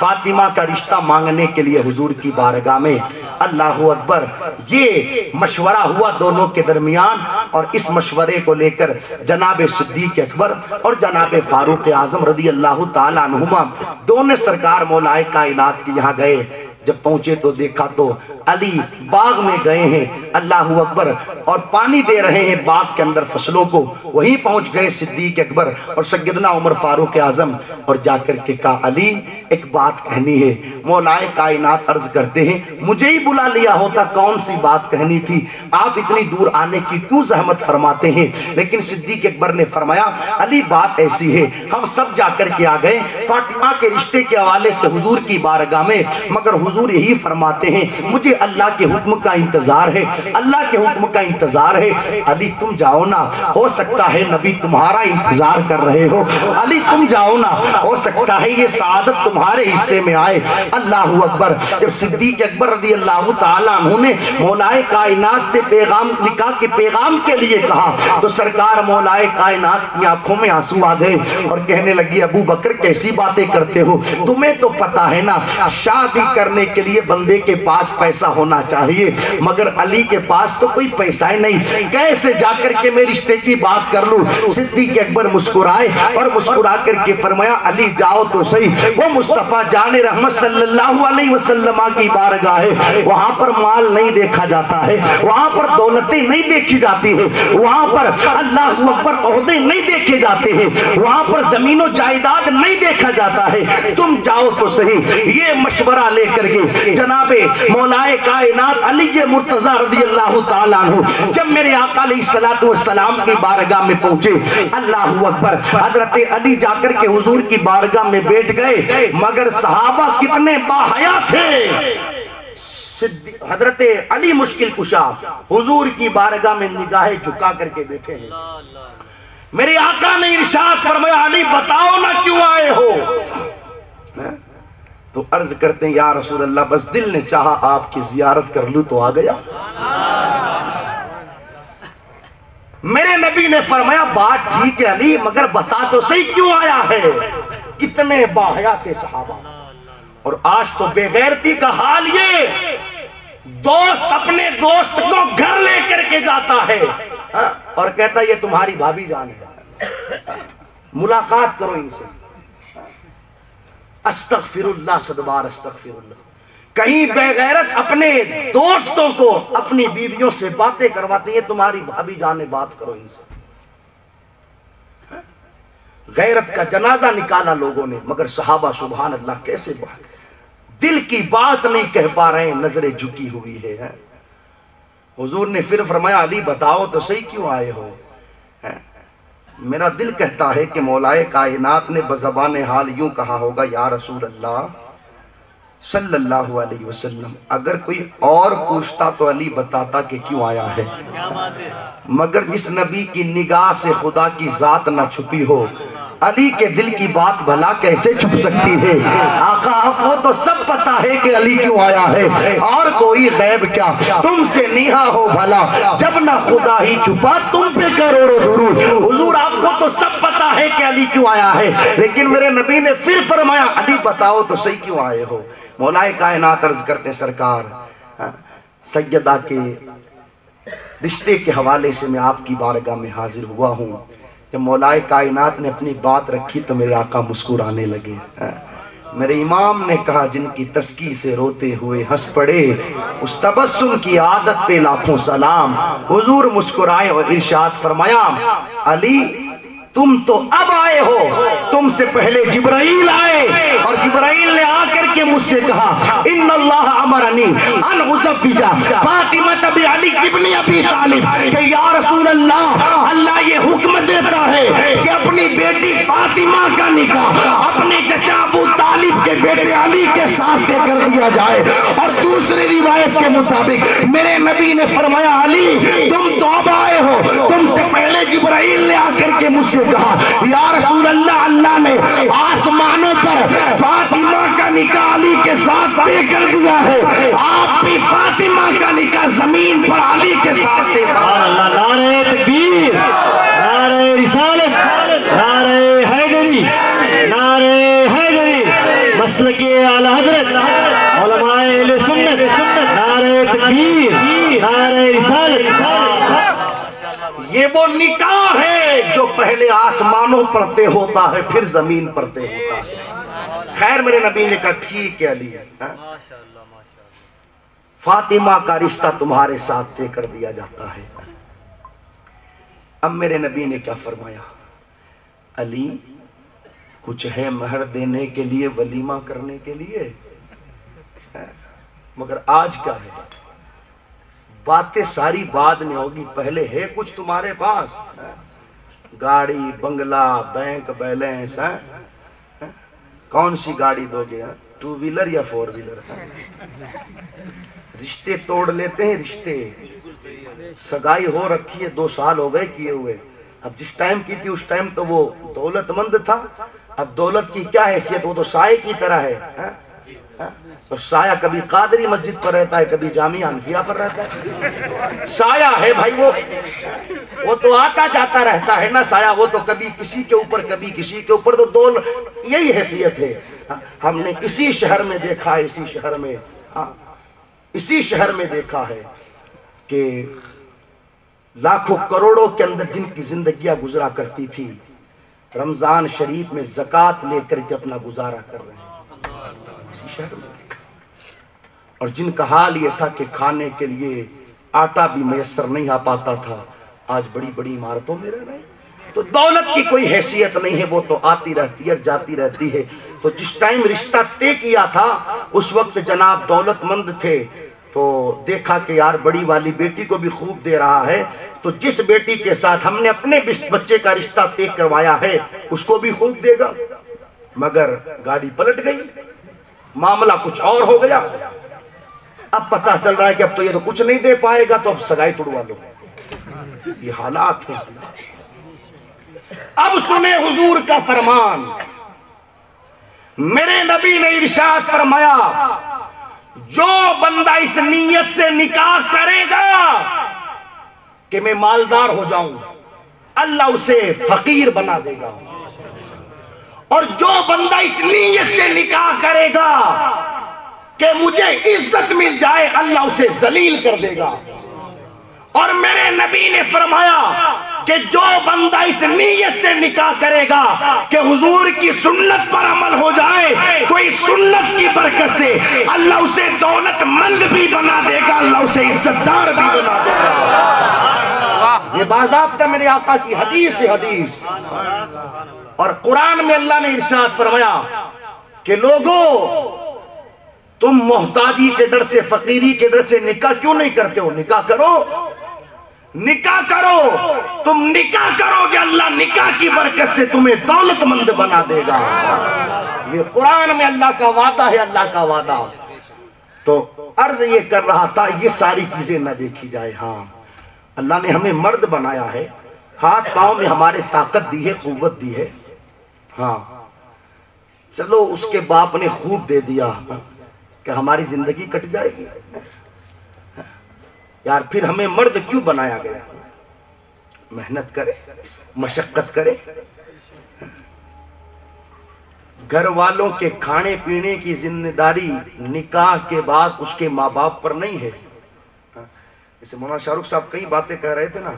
फातिमा का रिश्ता मांगने के लिए हुजूर की बारगाह में। अल्लाह अकबर, ये मशवरा हुआ दोनों के दरमियान और इस मशवरे को लेकर जनाब सिद्दीक अकबर और जनाब फारूक आज़म रदी अल्लाह तुमा दोनों सरकार मौलाए कायनात के यहाँ गए। जब पहुँचे तो देखा तो अली बाग में गए हैं, अल्लाह अकबर, और पानी दे रहे हैं बाग के अंदर फ़सलों को। वहीं पहुँच गए सिद्दीक अकबर और सैदना उमर फारूक आज़म। और जाकर के कहा, अली, एक बात कहनी है। मौलाए कायनात अर्ज़ करते हैं, मुझे ही बुला लिया होता, कौन सी बात कहनी थी? आप इतनी दूर आने की क्यों जहमत फरमाते हैं? लेकिन सिद्दीक अकबर ने फरमाया, अली, बात ऐसी है, हम सब जाकर के आ गए। फातिमा के रिश्ते के हवाले से हुजूर की बारगाह में, मगर यही फरमाते हैं, मुझे अल्लाह के हुक्म का इंतज़ार है, अल्लाह के हुक्म का इंतज़ार है। अली, तुम जाओ ना, हो सकता है नबी तुम्हारा इंतज़ार कर रहे हो। अली, तुम जाओ ना, हो सकता है ये सादत तुम्हारे हिस्से में आए। अल्लाह अकबर, जब सिद्दीक अकबर रदी अल्लाह तआला ने मौलाए कायनात से पैगाम, निकाह के पैगाम के लिए कहा तो सरकार मौलाए कायनात की आँखों में आँसू आ गए और कहने लगी, अबू बकर, कैसी बातें करते हो? तुम्हें तो पता है ना, शादी करने के लिए बंदे के पास पैसा होना चाहिए। मगर अली के पास तो कोई पैसा ही नहीं। कैसे जाकर के मैं रिश्ते की बात कर लू? सिद्दीक अकबर मुस्कुराए और मुस्कुरा करके फरमाया, अली, जाओ तो सही। वो मुस्तफ़ा जाने रहमत सल्लल्लाहु अलैहि वसल्लम की बारगाह है। वहाँ पर माल नहीं देखा जाता है। वहाँ पर दौलतें नहीं देखी जाती है। वहाँ पर अल्लाह अकबर अहदे नहीं देखे जाते हैं। वहाँ पर जमीनों जायदाद नहीं देखा जाता है। तुम जाओ तो सही। ये मशवरा लेकर के जनाबे, मौलाए कायनात अली मुर्तजा रदी अल्लाह तआला जब मेरे आका सलाम की बारगाह में पहुँचे, अल्लाह अकबर, हज़रत अली जाकर के हुजूर की बारगाह में बैठ गए, मगर सहाबा कितने बाहया थे। हज़रत अली मुश्किल कुशा, हुजूर की बारगाह में निगाहें झुका करके बैठे हैं। मेरे आका ने इरशाद फरमाया, अली, बताओ ना क्यों आए हो? तो अर्ज़ करते हैं, या रसूल अल्लाह बस दिल ने चाहा आपकी जियारत कर लू तो आ गया। मेरे नबी ने फरमाया, बात ठीक है अली, मगर बता तो सही क्यों आया है? कितने बाहया थे सहाबा। और आज तो बेगैरती का हाल ये, दोस्त अपने दोस्त को घर लेकर के जाता है। हा? और कहता ये तुम्हारी भाभी जान है। मुलाकात करो इनसे। अस्तगफिरुल्लाह सदबार अस्तगफिरुल्लाह कहीं बेगैरत अपने दोस्तों को अपनी बीवियों से बातें करवाते हैं तुम्हारी भाभी जाने बात करो इनसे गैरत का जनाजा निकाला लोगों ने मगर सहाबा सुबहान अल्लाह कैसे बात दिल की बात नहीं कह पा रहे हैं नज़रें झुकी हुई है, है? हुजूर ने फिर फरमाया अली बताओ तो सही क्यों आए हो है? मेरा दिल कहता है कि मौलाए कायनात ने बजबान हाल यूँ कहा होगा या रसूल अल्लाह सल्लल्लाहु अलैहि वसल्लम अगर कोई और पूछता तो अली बताता कि क्यों आया है? मगर जिस नबी की निगाह से खुदा की जात ना छुपी हो अली के दिल की बात भला कैसे छुप सकती है? आका आपको तो सब पता है कि अली क्यों आया है। और कोई गैब क्या? तुमसे निहा हो भला। जब ना खुदा ही छुपा तुम पे करोड़ों दुरूद। हुजूर आपको तो सब पता है कि अली क्यों आया है। लेकिन मेरे नबी ने फिर फरमाया अली बताओ तो सही क्यों आए हो? मौलाए कायनात अर्ज़ करते सरकार। हाँ, सैयदा के रिश्ते के हवाले से मैं आपकी बारगाह में हाजिर हुआ हूँ। जब मौलाए कायनात ने अपनी बात रखी तो मेरे आका मुस्कुराने लगे। हाँ, मेरे इमाम ने कहा जिनकी तस्की से रोते हुए हंस पड़े उस तबस्सुम की आदत पे लाखों सलाम। हुजूर मुस्कुराए और इरशाद फरमाया अली तुम तो अब आए हो तुमसे पहले जिब्राइल आए और जिब्राइल ने आकर के मुझसे कहा इन अल्लाह अमरनी अन उज़फ़िजा फातिमा तबी अली इब्न अबी तालिब कि या रसूल अल्लाह अल्लाह ये हुक्म देता है कि अपनी बेटी फातिमा का निकाह अपने चचा अबू तालिब के बेटे अली के साथ से कर दिया जाए। और दूसरी रिवायत के मुताबिक, मेरे नबी ने फरमाया, अली, तुम तो अब आए हो। तुमसे पहले जिब्राइल ने आकर के मुझसे कहा, या रसूल अल्लाह अल्लाह ने आसमानों पर फातिमा का निकाह अली के साथ तय कर दिया है। आप भी फातिमा का निकाह ज़मीन पर अली के साथ से। नारे तकबीर नारे हैदरी नारे हैदरी मसल के आला हज़रत उलमाए सुन्नत नारे तकबीर नारे रिसालत। ये वो निकाह है जो पहले आसमानों पर तय होता है फिर ज़मीन पर तय होता है। खैर मेरे नबी ने कहा ठीक है अली हाँ? फातिमा का रिश्ता तुम्हारे साथ से कर दिया जाता है। अब मेरे नबी ने क्या फरमाया? अली कुछ है महर देने के लिए वलीमा करने के लिए? हाँ? मगर आज क्या है? बातें सारी बाद में होगी पहले है कुछ तुम्हारे पास? हाँ? गाड़ी बंगला बैंक बैलेंस है? कौन सी गाड़ी दोगे हाँ? टू व्हीलर या फोर व्हीलर? रिश्ते तोड़ लेते हैं रिश्ते। सगाई हो रखी है दो साल हो गए किए हुए। अब जिस टाइम की थी उस टाइम तो वो दौलतमंद था। अब दौलत की क्या हैसियत? वो तो साय की तरह है, है? है? तो साया कभी कादरी मस्जिद पर रहता है, कभी जामिया अनफिया पर रहता है। साया है भाई वो। वो तो आता जाता रहता है ना साया, वो तो कभी किसी के ऊपर, कभी किसी के ऊपर। तो दो यही हैसियत है, हमने इसी शहर में देखा है, इसी शहर में हाँ इसी शहर में देखा है कि लाखों करोड़ों के अंदर जिनकी जिंदगियाँ गुजरा करती थी, रमज़ान शरीफ में जक़ात लेकर के अपना गुजारा कर रहे हैं। इसी शहर में और जिनका हाल ये था कि खाने के लिए आटा भी मैसर नहीं आ पाता था, आज बड़ी बड़ी इमारतों में रह रहे तो दौलत की कोई हैसियत नहीं है, वो तो आती रहती है जाती रहती है। तो जिस टाइम रिश्ता तय किया था, उस वक्त जनाब दौलतमंद थे। तो देखा कि यार, बड़ी वाली बेटी को भी खूब दे रहा है। तो जिस बेटी के साथ हमने अपने बच्चे का रिश्ता तय करवाया है, उसको भी खूब देगा। मगर गाड़ी पलट गई। मामला कुछ और हो गया। अब पता चल रहा है कि अब तो ये तो कुछ नहीं दे पाएगा तो अब सगाई तुड़वा दो ये हालात है। अब सुने हुजूर का फरमान। मेरे नबी ने इरशाद फरमाया, जो बंदा इस नीयत से निकाह करेगा कि मैं मालदार हो जाऊँ, अल्लाह उसे फकीर बना देगा। और जो बंदा इस नीयत से निकाह करेगा कि मुझे इज़्ज़त मिल जाए अल्लाह उसे जलील कर देगा। और मेरे नबी ने फरमाया कि जो बंदा इस नीयत से निकाह करेगा कि हुजूर की सुन्नत पर अमल हो जाए तो इस सुन्नत की बरकत से अल्लाह उसे दौलतमंद भी बना देगा अल्लाह उसे इज्जतदार भी बना देगा। ये बाजाबता मेरे आका की हदीस है हदीस। और कुरान में अल्लाह ने इरशाद फरमाया कि लोगों, तुम मोहताजी के डर से, फकीरी के डर से निकाह क्यों नहीं करते हो? निकाह करो। निकाह करो। तुम निकाह करोगे, अल्लाह निकाह की बरकत से तुम्हें दौलतमंद बना देगा। ये कुरान में अल्लाह का वादा है, अल्लाह का वादा। तो अर्ज़ ये कर रहा था, ये सारी चीज़ें ना देखी जाए। हाँ अल्लाह ने हमें मर्द बनाया है। हाथ पाँव में हमारे ताकत दी है कुत दी है। हाँ। चलो, उसके बाप ने खूब दे दिया कि हमारी ज़िंदगी कट जाएगी। यार, फिर हमें मर्द क्यों बनाया गया? मेहनत करे, मशक्कत करे। घर वालों के खाने पीने की ज़िम्मेदारी निकाह के बाद उसके माँ बाप पर नहीं है। जैसे मोना शाहरुख साहब कई बातें कह रहे थे ना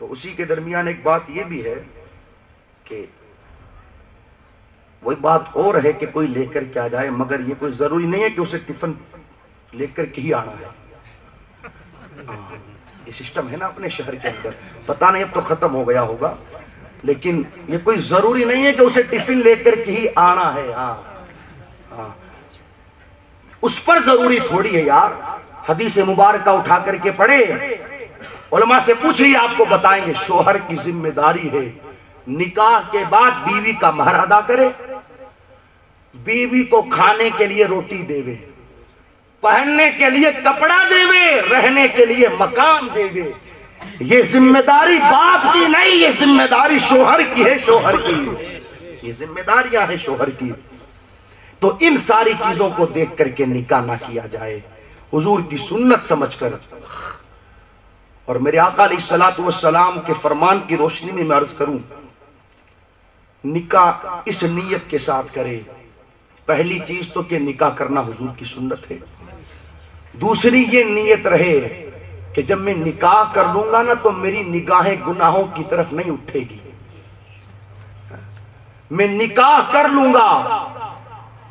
तो उसी के दरमियान एक बात ये भी है कि वही बात और है कि कोई लेकर के आ जाए मगर ये कोई ज़रूरी नहीं है कि उसे टिफ़िन लेकर के ही आना है। हाँ, ये सिस्टम है ना अपने शहर के अंदर। पता नहीं अब तो खत्म हो गया होगा लेकिन ये कोई ज़रूरी नहीं है कि उसे टिफ़िन लेकर के ही आना है। हाँ हाँ। उस पर ज़रूरी थोड़ी है यार। हदीस मुबारक उठा करके पढ़े। उलमा से पूछिए आपको बताएँगे शोहर की ज़िम्मेदारी है निकाह के बाद बीवी का महर अदा करे। बीवी को खाने के लिए रोटी देवे, पहनने के लिए कपड़ा देवे, रहने के लिए मकान देवे। ये ज़िम्मेदारी बाप की नहीं, ये ज़िम्मेदारी शोहर की है, शोहर की। ये जिम्मेदारियाँ है शोहर की। तो इन सारी चीज़ों को देख करके निकाह ना किया जाए। हुजूर की सुन्नत समझकर। और मेरे आका सलाम के फरमान की रोशनी में मैं अर्ज़ करूँ, निकाह इस नीयत के साथ करे। पहली चीज़ तो कि निकाह करना हुजूर की सुन्नत है। दूसरी ये नीयत रहे कि जब मैं निकाह कर लूँगा ना तो मेरी निगाहें गुनाहों की तरफ़ नहीं उठेगी। मैं निकाह कर लूँगा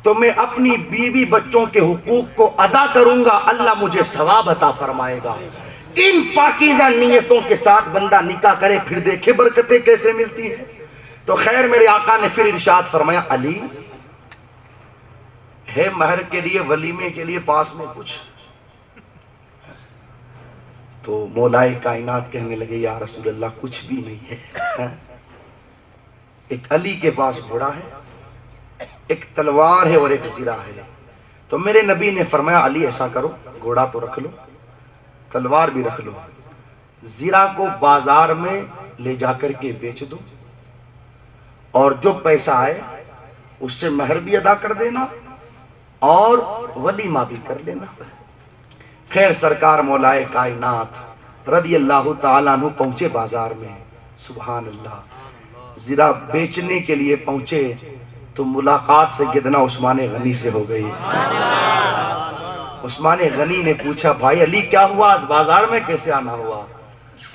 तो मैं अपनी बीवी बच्चों के हुकूक को अदा करूँगा, अल्लाह मुझे सवाब अता फरमाएगा। इन पाकिजा नियतों के साथ बंदा निकाह करे, फिर देखे बरकतें कैसे मिलती हैं? तो खैर मेरे आका ने फिर इरशाद फरमाया, अली है महर के लिए, वलीमे के लिए, पास में कुछ। तो मौलाए कायनात कहने लगे, या रसूल अल्लाह कुछ भी नहीं है। एक अली के पास घोड़ा है, एक तलवार है और एक जीरा है। तो मेरे नबी ने फरमाया, अली, ऐसा करो, घोड़ा तो रख लो, तलवार भी रख लो। जीरा को बाज़ार में ले जाकर के बेच दो और जो पैसा आए, उससे महर भी अदा कर देना और वलीमा भी कर लेना। खैर सरकार मौलाए कायनात रदी अल्लाह तु पहुँचे बाज़ार में। सुबहान अल्लाह जीरा बेचने के लिए पहुँचे तो मुलाकात से गिदना उस्मान गनी से हो गई। उस्मान गनी ने पूछा, भाई अली, क्या हुआ? बाज़ार में कैसे आना हुआ?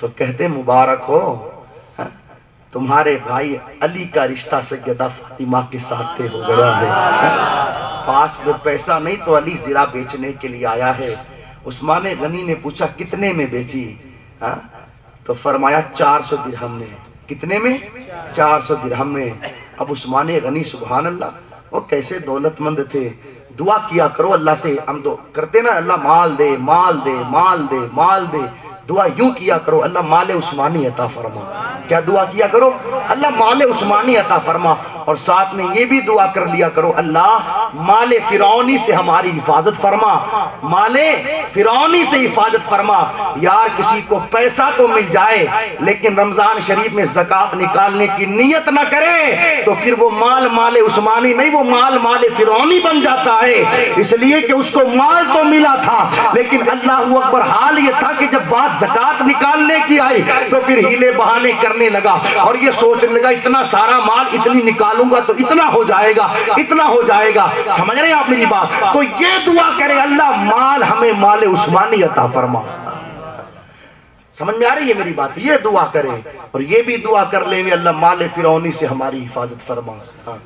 तो कहते, मुबारक हा? तुम्हारे भाई अली का रिश्ता सैयदा फातिमा के साथ से हो गया है। पास में पैसा नहीं तो अली जीरा बेचने के लिए आया है। उस्मान गनी ने पूछा, कितने में बेची? हा? तो फरमाया, चार सौ दिरहम में। कितने में? चार सौ दिरहम में। अब उस्मान गनी सुबहान अल्लाह वो कैसे दौलतमंद थे। दुआ किया करो, अल्लाह से हम तो करते ना, अल्लाह माल दे माल दे माल दे माल दे माल दे। दुआ यूँ किया करो, अल्लाह माले उस्मानी अता फरमा। क्या दुआ किया करो? अल्लाह माले उस्मानी अता फरमा। और साथ में ये भी दुआ कर लिया करो, अल्लाह माले फिरौनी से हमारी हिफाजत फरमा। माले फिरौनी से हिफाजत फरमा। यार, किसी को पैसा तो मिल जाए, लेकिन रमज़ान शरीफ में जक़ात निकालने की नीयत ना करे तो फिर वो माल माले उस्मानी नहीं, वो माल माले फिरौनी बन जाता है। इसलिए कि उसको माल तो मिला था, लेकिन अल्लाह अकबर हाल ये था कि जब बात जक़ात निकालने की आई तो फिर हीले बहाने करने लगा। और ये सोचने लगा, इतना सारा माल इतनी निकालूँगा तो इतना हो जाएगा, इतना हो जाएगा। समझ रहे हैं आप मेरी बात? तो ये दुआ करे, अल्लाह माल हमें माले उस्मानी अता फरमा। समझ में आ रही है मेरी बात? ये दुआ करे, और ये भी दुआ कर ले अल्लाह माल फिरौनी से हमारी हिफाजत फरमा। हाँ।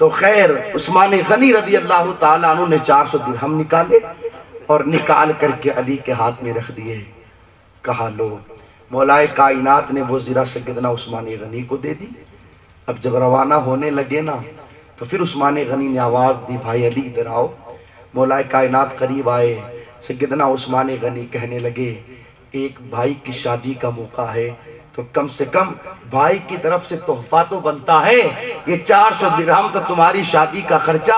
तो खैर, उस्मान गनी रदी अल्लाह तु ने चार सौ दिरहम निकाले और निकाल करके अली के हाथ में रख दिए। कहा, लो, मौलाए कायनात ने वो ज़रा सैदना उस्मान गनी को दे दी। अब जब रवाना होने लगे ना तो फिर उस्मान गनी ने आवाज़ दी, भाई अली, इधर आओ। मौलाए कायनात करीब आए। से कितना उस्मान गनी कहने लगे, एक भाई की शादी का मौका है। तो कम से कम भाई की तरफ़ से तोहफा तो बनता है। ये चार सौ दिरहम तो तुम्हारी शादी का खर्चा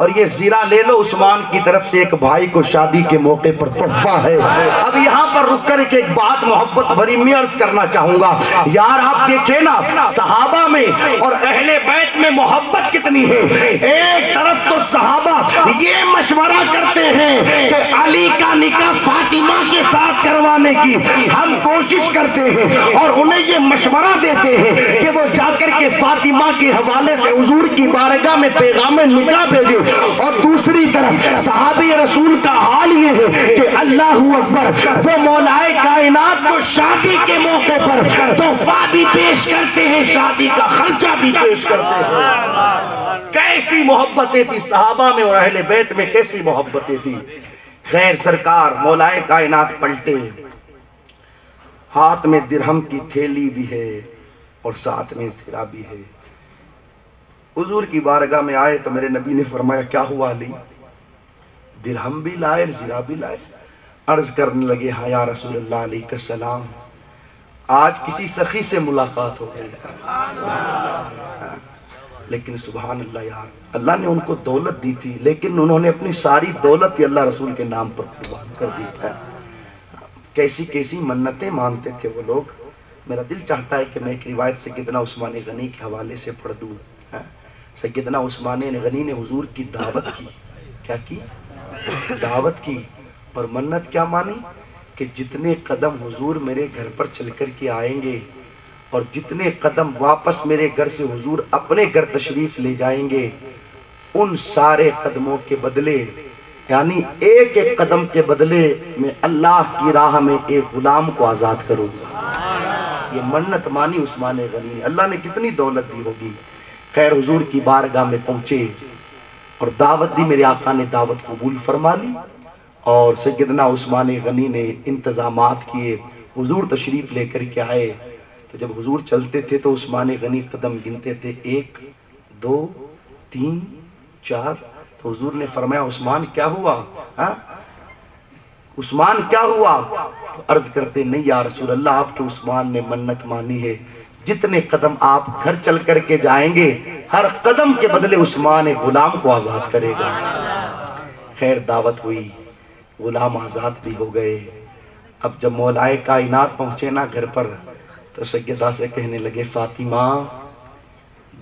और ये जीरा ले लो उस्मान की तरफ़ से एक भाई को शादी के मौके पर तोहफा है। अब यहाँ पर रुक कर एक बात मोहब्बत भरी में अर्ज़ करना चाहूँगा। यार आप देखे ना, सहाबा में और अहले बैत में मोहब्बत कितनी है। एक तरफ़ तो सहाबा ये मशवरा करते हैं कि अली का निकाह फातिमा के साथ करवाने की हम कोशिश करते हैं और उन्हें ये मशवरा देते हैं कि वो जाकर के फातिमा के हवाले से हजूर की बारगाह में पैगाम निकाह भेजे। और दूसरी तरफ़ सहाबी रसूल का हाल ये है कि अल्लाह अकबर, वो मौलाए कायनात को शादी के मौके पर तोहफा भी पेश करते हैं, शादी का खर्चा भी पेश करते हैं। कैसी मोहब्बतें थी सहाबा में और अहले बैत में, कैसी मोहब्बतें थी। खैर सरकार, मौलाए कायनात पलटे। हाथ में दिरहम की थैली भी है और साथ में सिरा भी है। हजूर की बारगाह में आए तो मेरे नबी ने फरमाया, क्या हुआ अली? दिरहम भी लाए जीरा भी लाए? अर्ज़ करने लगे हाँ या रसूल सलाम, आज किसी सखी से मुलाकात हो गई। लेकिन सुबह अल्लाह यार, अल्लाह ने उनको दौलत दी थी, लेकिन उन्होंने अपनी सारी दौलत ही अल्लाह रसूल के नाम पर कुर्बान कर दी है। कैसी कैसी मन्नतें मानते थे वो लोग। मेरा दिल चाहता है कि मैं एक रिवायत से कितना उस्मान गनी के हवाले से पढ़ दूँ सैदना उस्मान गनी ने हुजूर की दावत की। क्या की? दावत की। और मन्नत क्या मानी? कि जितने कदम हुजूर मेरे घर पर चल कर के आएँगे और जितने कदम वापस मेरे घर से हुजूर अपने घर तशरीफ़ ले जाएँगे, उन सारे कदमों के बदले यानी एक एक कदम के बदले में अल्लाह की राह में एक गुलाम को आज़ाद करूँगा। ये मन्नत मानी उस्मान गनी। अल्लाह ने कितनी दौलत दी होगी। खैर, हुजूर की बारगाह में पहुँचे और दावत दी, मेरे आका ने दावत कबूल फरमा ली और सैदना उस्मान गनी ने इंतज़ाम किए। हुजूर तशरीफ़ लेकर के आए। तो जब हुजूर चलते थे तो उस्मान गनी कदम गिनते थे। एक, दो, तीन, चार हुजूर ने फरमाया, उस्मान, क्या हुआ? हा? उस्मान, क्या हुआ? तो अर्ज़ करते, नहीं या रसूल अल्लाह आपके उस्मान ने मन्नत मानी है। जितने कदम आप घर चल करके जाएँगे, हर कदम के बदले उस्मान गुलाम को आज़ाद करेगा। खैर, दावत हुई। गुलाम आज़ाद भी हो गए। अब जब मौलाए कायनात पहुँचे ना घर पर तो सैदा से कहने लगे, फातिमा,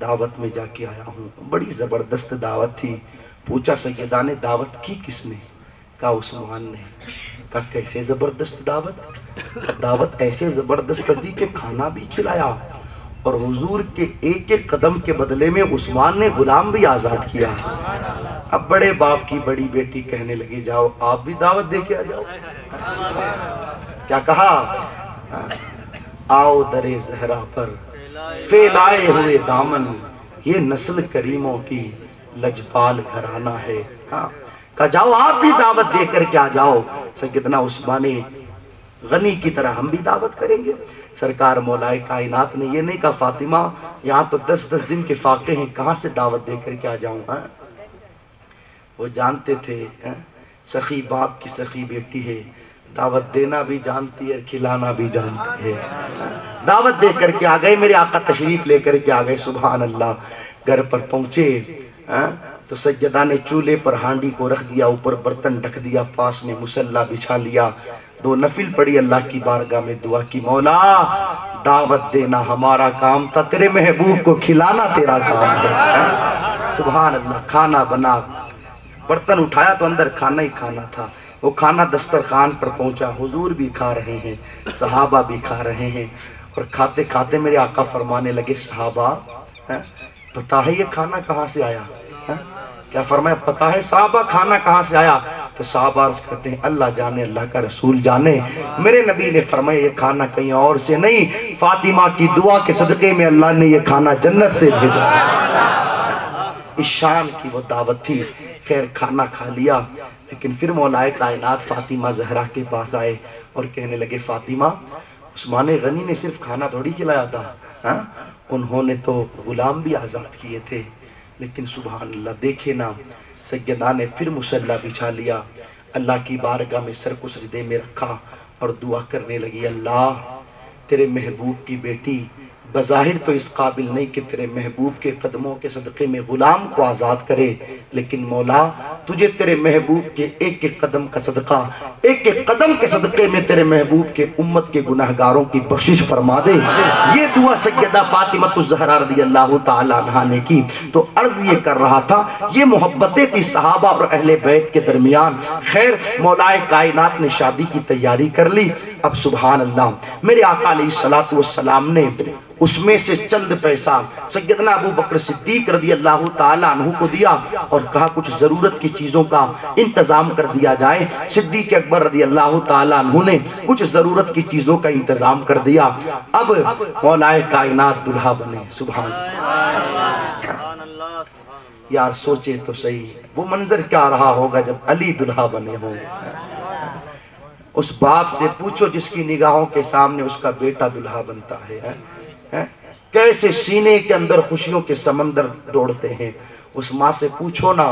दावत में जाके आया हूँ। बड़ी ज़बरदस्त दावत थी। पूछा सैदा ने दावत की किसने? कहा, उस्मान ने। कहा, कैसे ज़बरदस्त दावत? दावत ऐसे ज़बरदस्त दी कि खाना भी खिलाया और हुजूर के एक एक कदम के बदले में उस्मान ने गुलाम भी आज़ाद किया। अब बड़े बाप की बड़ी बेटी कहने लगी, जाओ, आप भी दावत दे के आ जाओ। क्या कहा? आओ दरे जहरा पर, फैलाए हुए दामन, ये नस्ल करीमों की लजपाल घराना है। हाँ कहा, जाओ, आप भी दावत दे करके आ जाओ। सैदना उस्मानी गनी की तरह हम भी दावत करेंगे। सरकार मौलाए कायनात ने ये नहीं कहा, फातिमा, यहाँ तो दस दस दिन के फाके हैं, कहाँ से दावत दे करके आ जाऊँ हाँ? वो जानते थे हाँ? सखी बाप की सखी बेटी है। दावत देना भी जानती है, खिलाना भी जानती है। दावत दे करके आ गए, मेरे आका तशरीफ़ लेकर के आ गए सुबह अल्लाह। घर पर पहुँचे हाँ? तो सज्जदा ने चूल्हे पर हांडी को रख दिया, ऊपर बर्तन ढक दिया, पास में मुसल्ला बिछा लिया। दो नफिल पड़ी अल्लाह की बारगाह में दुआ की, मौला, दावत देना हमारा काम था, तेरे महबूब को खिलाना तेरा काम था सुबह अल्लाह खाना बना। बर्तन उठाया तो अंदर खाना ही खाना था। वो खाना दस्तरखान पर पहुँचा। हुजूर भी खा रहे हैं, सहाबा भी खा रहे हैं। और खाते खाते मेरे आका फरमाने लगे, सहाबा पता है ये खाना कहाँ से आया है? क्या फरमाया पता है साहबा खाना कहाँ से आया तो साहबा करते हैं, अल्लाह जाने, अल्लाह का रसूल जाने मेरे नबी ने फरमाया, ये खाना कहीं और से नहीं, फातिमा की दुआ के सदक़े में अल्लाह ने ये खाना जन्नत से भेजा शाम की वो दावत थी, खैर खाना खा लिया, लेकिन फिर मौलाए कायनात फातिमा जहरा के पास आए और कहने लगे, फातिमा, उस्मान गनी ने सिर्फ़ खाना थोड़ी खिलाया था, हा? उन्होंने तो गुलाम भी आज़ाद किए थे। लेकिन सुबह अल्लाह देखे ना सैदा ने फिर मुसल्ला बिछा लिया। अल्लाह की बारगाह में सर को सजदे में रखा और दुआ करने लगी, अल्लाह, तेरे महबूब की बेटी बज़ाहिर तो इस काबिल नहीं कि तेरे महबूब के कदमों के सदक़े में ग़ुलाम को आज़ाद करे, लेकिन मौला, तुझे तेरे महबूब के एक एक कदम का सदका, एक एक कदम के सदक़े में तेरे महबूब के उम्मत के गुनाहगारों की बख्शिश फरमा दे। ये दुआ सैदा फ़ातिमतुज़हरा रदी अल्लाह तहा ने की। तो अर्ज़ ये कर रहा था, ये मोहब्बतें थी सहाबा और अहले बैत के दरमियान। खैर, मौलाए कायनात ने शादी की तैयारी कर ली। अब सुबह अल्लाह मेरे आका सलाम ने उसमें से चंद पैसा सैदना अबू बकर सिद्दीक रदी अल्लाह तु को दिया और कहा, कुछ ज़रूरत की चीज़ों का इंतज़ाम कर दिया जाए। सिद्दीक अकबर रदी अल्लाह तु ने कुछ ज़रूरत की चीज़ों का इंतज़ाम कर दिया। अब मौलाए कायनात दुल्हा बने सुबह यार, सोचे तो सही, वो मंजर क्या रहा होगा जब अली दुल्हा बने हों? उस बाप से पूछो जिसकी निगाहों के सामने उसका बेटा दुल्हा बनता है, है? है? कैसे सीने के अंदर खुशियों के समंदर दौड़ते हैं उस माँ से पूछो ना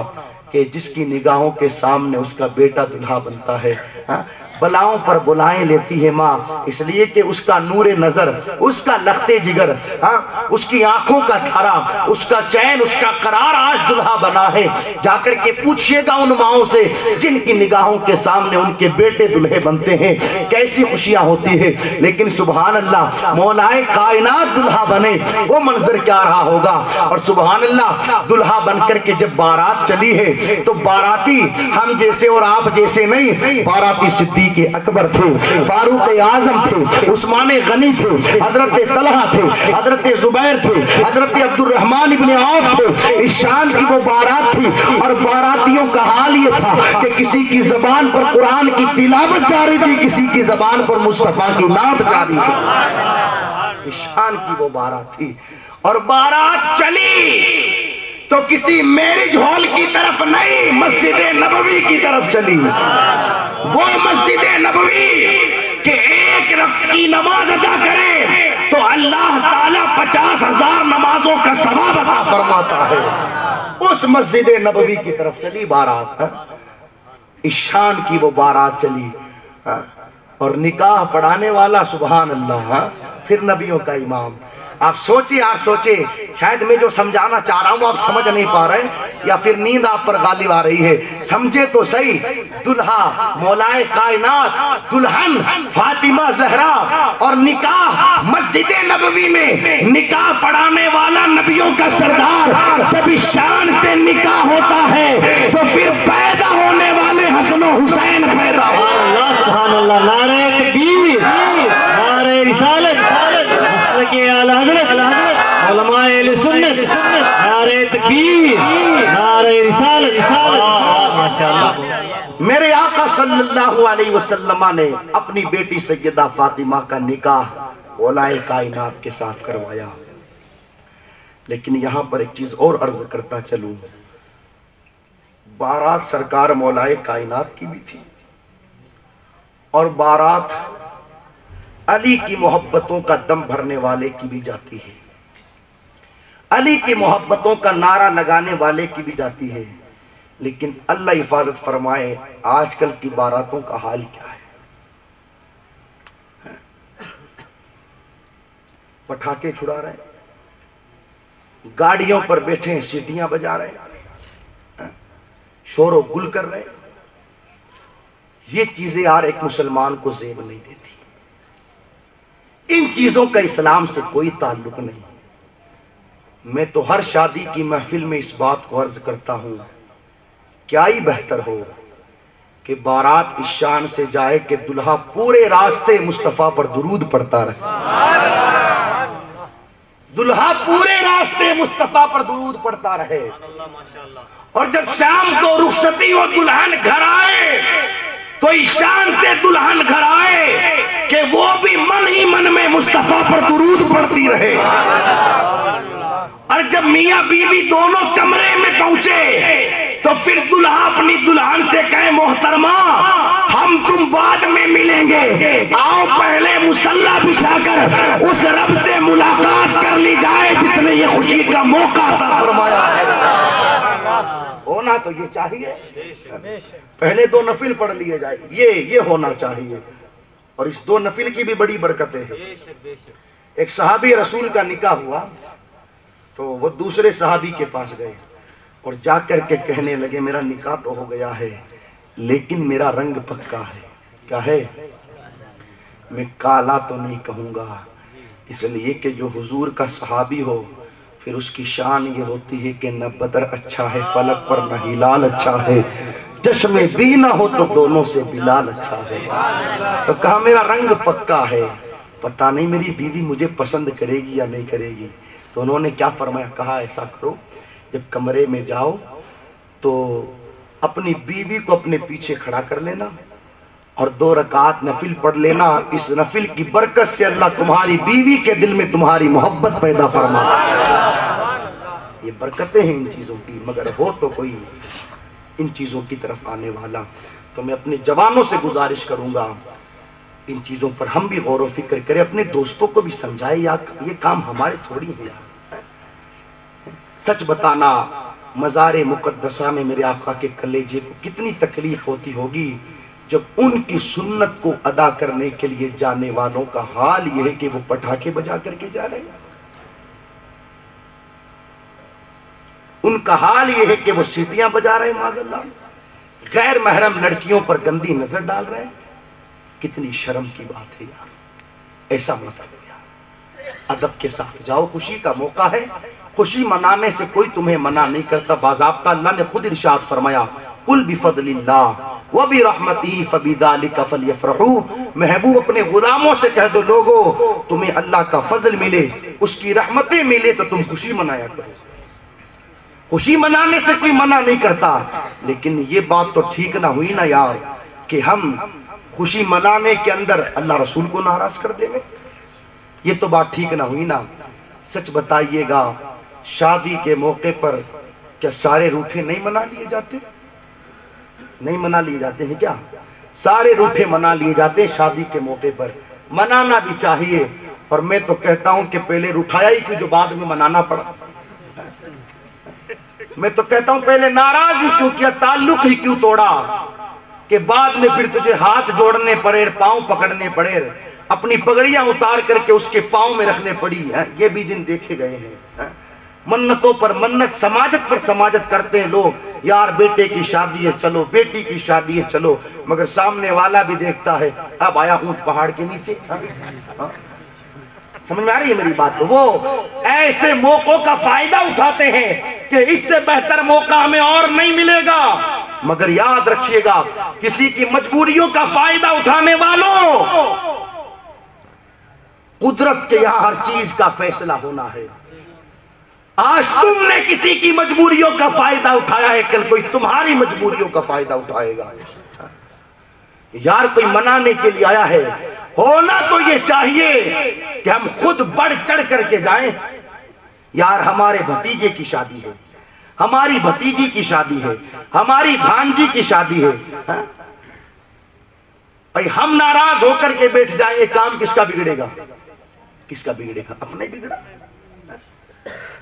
कि जिसकी निगाहों के सामने उसका बेटा दुल्हा बनता है हा? बलाओं पर बुलाएँ लेती है माँ। इसलिए कि उसका नूर नज़र, उसका लखते जिगर हाँ उसकी आँखों का धारा, उसका चैन, उसका करार आज दुल्हा बना है। जाकर के पूछिएगा उन माओ से, जिनकी निगाहों के सामने उनके बेटे दुल्हे बनते हैं, कैसी खुशियाँ होती है। लेकिन सुबहान अल्लाह मौलाए कायनात दुल्हा बने, वो मंजर क्या रहा होगा? और सुबहान अल्लाह दुल्हा बनकर के जब बारात चली है तो बाराती हम जैसे और आप जैसे नहीं, बाराती सिद्दीक सिद्दीक अकबर थे, फारूक आज़म थे, उस्मान गनी थे, हज़रत तलहा थे, हज़रत जुबैर थे, हज़रत अब्दुल रहमान इब्ने औफ थे। इस शान की वो बारात थी और बारातियों का हाल ये था कि किसी की जबान पर कुरान की तिलावत जारी थी, किसी की जबान पर मुस्तफ़ा की नात जारी थी। इस शान की वो बारात थी और बारात चली। तो किसी मैरिज हॉल की तरफ़ नहीं, मस्जिद नबवी की तरफ़ चली। वो मस्जिद नबवी के एक रक्त की नमाज़ अदा करे तो अल्लाह ताला पचास हज़ार नमाजों का सवाब अदा फरमाता है। उस मस्जिद नबवी की तरफ़ चली बारात ईशान की वो बारात चली और निकाह पढ़ाने वाला सुबहान अल्लाह फिर नबियों का इमाम। आप सोचिए यार, सोचिए। शायद मैं जो समझाना चाह रहा हूँ, आप समझ नहीं पा रहे या फिर नींद आप पर गालिब आ रही है। समझे तो सही। दुल्हा, मौलाए कायनात, दुल्हन, फातिमा जहरा और निकाह मस्जिद नबवी में। निकाह पढ़ाने वाला नबियों का सरदार जब इस शान से निकाह होता है तो फिर पैदा होने वाले हसन हुसैन पैदा नारे तकबीर, नारे रिसालत। माशाअल्लाह मेरे आका सल्लल्लाहु अलैहि वसल्लम ने अपनी बेटी सैयदा फातिमा का निकाह ओलाए कायनात के साथ करवाया। लेकिन यहाँ पर एक चीज़ और अर्ज़ करता चलूँ। बारात सरकार मौलाए कायनात की भी थी। और बारात अली की मोहब्बतों का दम भरने वाले की भी जाती है। अली की मोहब्बतों का नारा लगाने वाले की भी जाती है। लेकिन अल्लाह हिफाजत फरमाए, आजकल की बारातों का हाल क्या है? पटाखे छुड़ा रहे गाड़ियों पर बैठे हैं, सीटियाँ बजा रहे शोर गुल कर रहे ये चीज़ें यार एक मुसलमान को जेब नहीं देती। इन चीज़ों का इस्लाम से कोई ताल्लुक नहीं। मैं तो हर शादी की महफिल में इस बात को अर्ज़ करता हूँ, क्या ही बेहतर हो कि बारात इस शान से जाए कि दुल्हा पूरे रास्ते मुस्तफ़ा पर दुरूद पड़ता रहे। दुल्हा पूरे रास्ते मुस्तफ़ा पर दुरूद पड़ता रहे। और जब शाम को रुखसती हो दुल्हन घर आए तो शान से दुल्हन घर आए कि वो भी मन ही मन में मुस्तफ़ा पर दुरूद पड़ती रहे। और जब मियाँ बीवी दोनों कमरे में पहुँचे तो फिर दुल्हा अपनी दुल्हन से कहे, मोहतरमा, हम तुम बाद में मिलेंगे। आओ पहले मुसल्ला बिछाकर उस रब से मुलाकात कर ली जाए जिसने ये खुशी का मौका था फरमाया। है होना तो ये चाहिए। पहले दो नफिल पढ़ लिए जाए ये ये होना चाहिए। और इस दो नफिल की भी बड़ी बरकतें हैं। एक सहाबी रसूल का निकाह हुआ तो वो दूसरे सहाबी के पास गए और जाकर के कहने लगे मेरा निकाह तो हो गया है लेकिन मेरा रंग पक्का है। क्या है? मैं काला तो नहीं कहूँगा इसलिए कि जो हुजूर का सहाबी हो फिर उसकी शान ये होती है कि न बदर अच्छा है, फलक पर न हिलाल अच्छा है। चश्मे भी ना हो तो दोनों से बिलाल अच्छा है। तो कहा मेरा रंग पक्का है। पता नहीं मेरी बीवी मुझे पसंद करेगी या नहीं करेगी। तो उन्होंने क्या फरमाया? कहा, ऐसा करो, जब कमरे में जाओ तो अपनी बीवी को अपने पीछे खड़ा कर लेना और दो रकात नफिल पढ़ लेना, इस नफिल की बरकत से अल्लाह तुम्हारी बीवी के दिल में तुम्हारी मोहब्बत पैदा फरमा। ये बरकतें हैं इन चीज़ों की, मगर हो तो कोई इन चीज़ों की तरफ़ आने वाला। तो मैं अपने जवानों से गुजारिश करूँगा, इन चीज़ों पर हम भी गौर फ़िक्र करें, अपने दोस्तों को भी समझाए, या ये काम हमारे थोड़ी है। सच बताना मज़ार मुकद्दसा में मेरे आका के कलेजे को कितनी तकलीफ़ होती होगी जब उनकी सुन्नत को अदा करने के लिए जाने वालों का हाल यह है कि वो पटाखे बजा करके जा रहे हैं। उनका हाल यह है कि वो सीटियाँ बजा रहे हैं माजल्ला गैर महरम लड़कियों पर गंदी नज़र डाल रहे हैं। कितनी शर्म की बात है यार। ऐसा मत यार। अदब के साथ जाओ, खुशी का मौका है। खुशी मनाने से कोई तुम्हें मना नहीं करता। बाजाबता, अल्लाह ने खुद इरशाद फरमाया कुल भी रहमती फबीदालिका महबूब अपने गुलामों से कह दो, लोगो, तुम्हें अल्लाह का फजल मिले, उसकी रहमतें मिले तो तुम खुशी मनाया करो। खुशी मनाने से कोई मना नहीं करता, लेकिन ये बात तो ठीक ना हुई ना यार, कि हम खुशी मनाने के अंदर अल्लाह रसूल को नाराज़ कर देंगे। ये तो बात ठीक ना हुई ना। सच बताइएगा, शादी के मौके पर क्या सारे रूठे नहीं मना लिए जाते? नहीं मना लिए जाते हैं क्या? सारे रूठे मना लिए जाते हैं शादी के मौके पर। मनाना भी चाहिए और मैं तो कहता हूँ कि पहले रुठाया ही क्यों जो बाद में मनाना पड़ा? मैं तो कहता हूँ पहले नाराज़ ही क्यों किया, ताल्लुक ही क्यों तोड़ा? कि बाद में फिर तुझे हाथ जोड़ने पड़े, पाँव पकड़ने पड़े, अपनी पगड़ियाँ उतार करके उसके पाँव में रखने पड़ी है। ये भी दिन देखे गए हैं। मन्नतों पर, मन्नत समाजत पर समाजत करते हैं लोग। यार, बेटे की शादी है, चलो, बेटी की शादी है, चलो मगर सामने वाला भी देखता है, अब आया ऊँट पहाड़ के नीचे हा? हा? समझ में आ रही है मेरी बात तो वो ऐसे मौकों का फ़ायदा उठाते हैं कि इससे बेहतर मौका हमें और नहीं मिलेगा मगर याद रखिएगा, किसी की मजबूरियों का फ़ायदा उठाने वालों, कुदरत के यहाँ हर चीज़ का फैसला होना है आज तुमने किसी की मजबूरियों का फ़ायदा उठाया है, कल कोई तुम्हारी मजबूरियों का फ़ायदा उठाएगा। यार, कोई मनाने के लिए आया है? होना तो ये चाहिए कि हम खुद बढ़ चढ़ करके जाएँ। यार, हमारे भतीजे की शादी है। हमारी भतीजी की शादी है। हमारी भांजी की शादी है। हा? भाई, हम नाराज़ होकर के बैठ जाएँगे काम किसका बिगड़ेगा? किसका बिगड़ेगा? अपने बिगड़ा।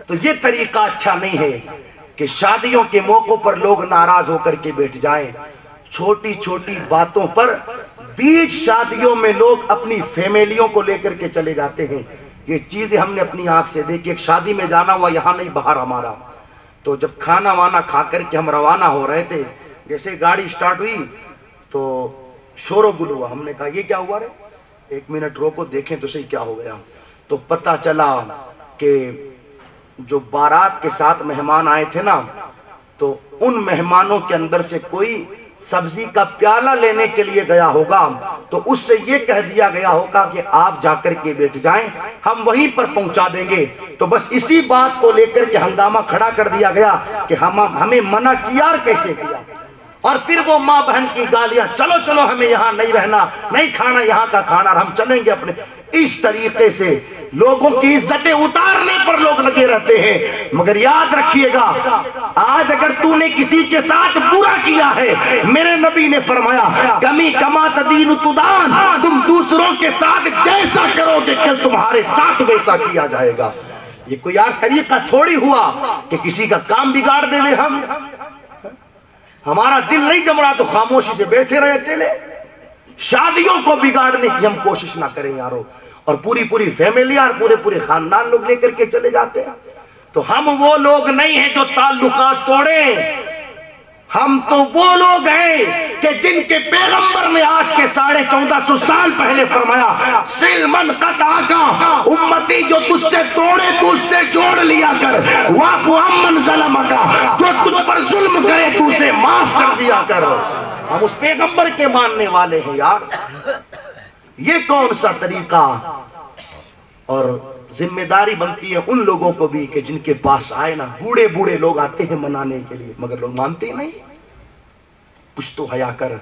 तो ये तरीका अच्छा नहीं है कि शादियों के मौकों पर लोग नाराज़ होकर के बैठ जाएँ। छोटी छोटी बातों पर बीच शादियों में लोग अपनी फैमिलियों को लेकर के चले जाते हैं। ये चीज़ें हमने अपनी आँख से देखी, एक शादी में जाना हुआ, यहाँ नहीं, बाहर हमारा। तो जब खाना वाना खा करके हम रवाना हो रहे थे, जैसे गाड़ी स्टार्ट हुई तो शोरो गुल हुआ। हमने कहा, ये क्या हुआ रे? एक मिनट, रोको, देखें तो सही क्या हो गया। तो पता चला कि जो बारात के साथ मेहमान आए थे ना तो उन मेहमानों के अंदर से कोई सब्ज़ी का प्याला लेने के लिए गया होगा तो उससे ये कह दिया गया होगा कि आप जाकर के बैठ जाएँ, हम वहीं पर पहुँचा देंगे। तो बस इसी बात को लेकर के हंगामा खड़ा कर दिया गया कि हम, हमें मना किया कैसे किया। और फिर वो माँ बहन की गालियाँ, चलो चलो, हमें यहाँ नहीं रहना, नहीं खाना यहाँ का खाना हम चलेंगे अपने इस तरीके से लोगों की इज्जतें उतारने पर लोग लगे रहते हैं। मगर याद रखिएगा, आज अगर तूने किसी के साथ बुरा किया है, मेरे नबी ने फरमाया कमी कमा तदीन तुदान, तुम दूसरों के साथ जैसा करोगे कल तुम्हारे साथ वैसा किया जाएगा। ये कोई यार तरीका थोड़ी हुआ कि किसी का काम बिगाड़ देवे हम। हमारा दिल नहीं जम रहा तो खामोशी से बैठे रहे अकेले। शादियों को बिगाड़ने की हम कोशिश ना करें यारो। और पूरी पूरी फैमिली और पूरे पूरे खानदान लोग लेकर के चले जाते हैं। तो हम वो लोग नहीं हैं जो ताल्लुकात तोड़े। हम तो वो लोग हैं कि जिनके पैगंबर ने आज के साढ़े चौदह सौ साल पहले फरमाया सिलमन का उम्मती जो तुझसे तोड़े, तू उससे जोड़ लिया कर। वाफु अमन जलम का जो तुझ पर जुल्म करे, तू उसे माफ़ कर दिया कर। हम उस पैगंबर के मानने वाले हैं यार। ये कौन सा तरीका? और ज़िम्मेदारी बनती है उन लोगों को भी कि जिनके पास आए ना बूढ़े बूढ़े लोग आते हैं मनाने के लिए, मगर लोग मानते ही नहीं। कुछ तो हया कर।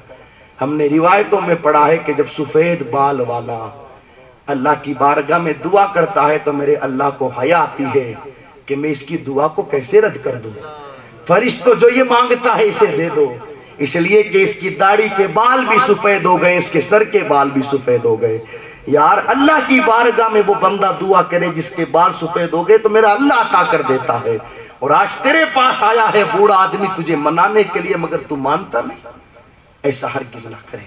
हमने रिवायतों में पढ़ा है कि जब सफ़ेद बाल वाला अल्लाह की बारगाह में दुआ करता है तो मेरे अल्लाह को हया आती है कि मैं इसकी दुआ को कैसे रद्द कर दूँ। फरिश्त जो ये माँगता है, इसे दे दो। इसलिए कि इसकी दाढ़ी के बाल भी सफ़ेद हो गए, इसके सर के बाल भी सफ़ेद हो गए। यार, अल्लाह की बारगाह में वो बंदा दुआ करे जिसके बाल सफ़ेद हो गए तो मेरा अल्लाह अता कर देता है। और आज तेरे पास आया है बूढ़ा आदमी तुझे मनाने के लिए, मगर तू मानता नहीं। ऐसा हर किस ना करे।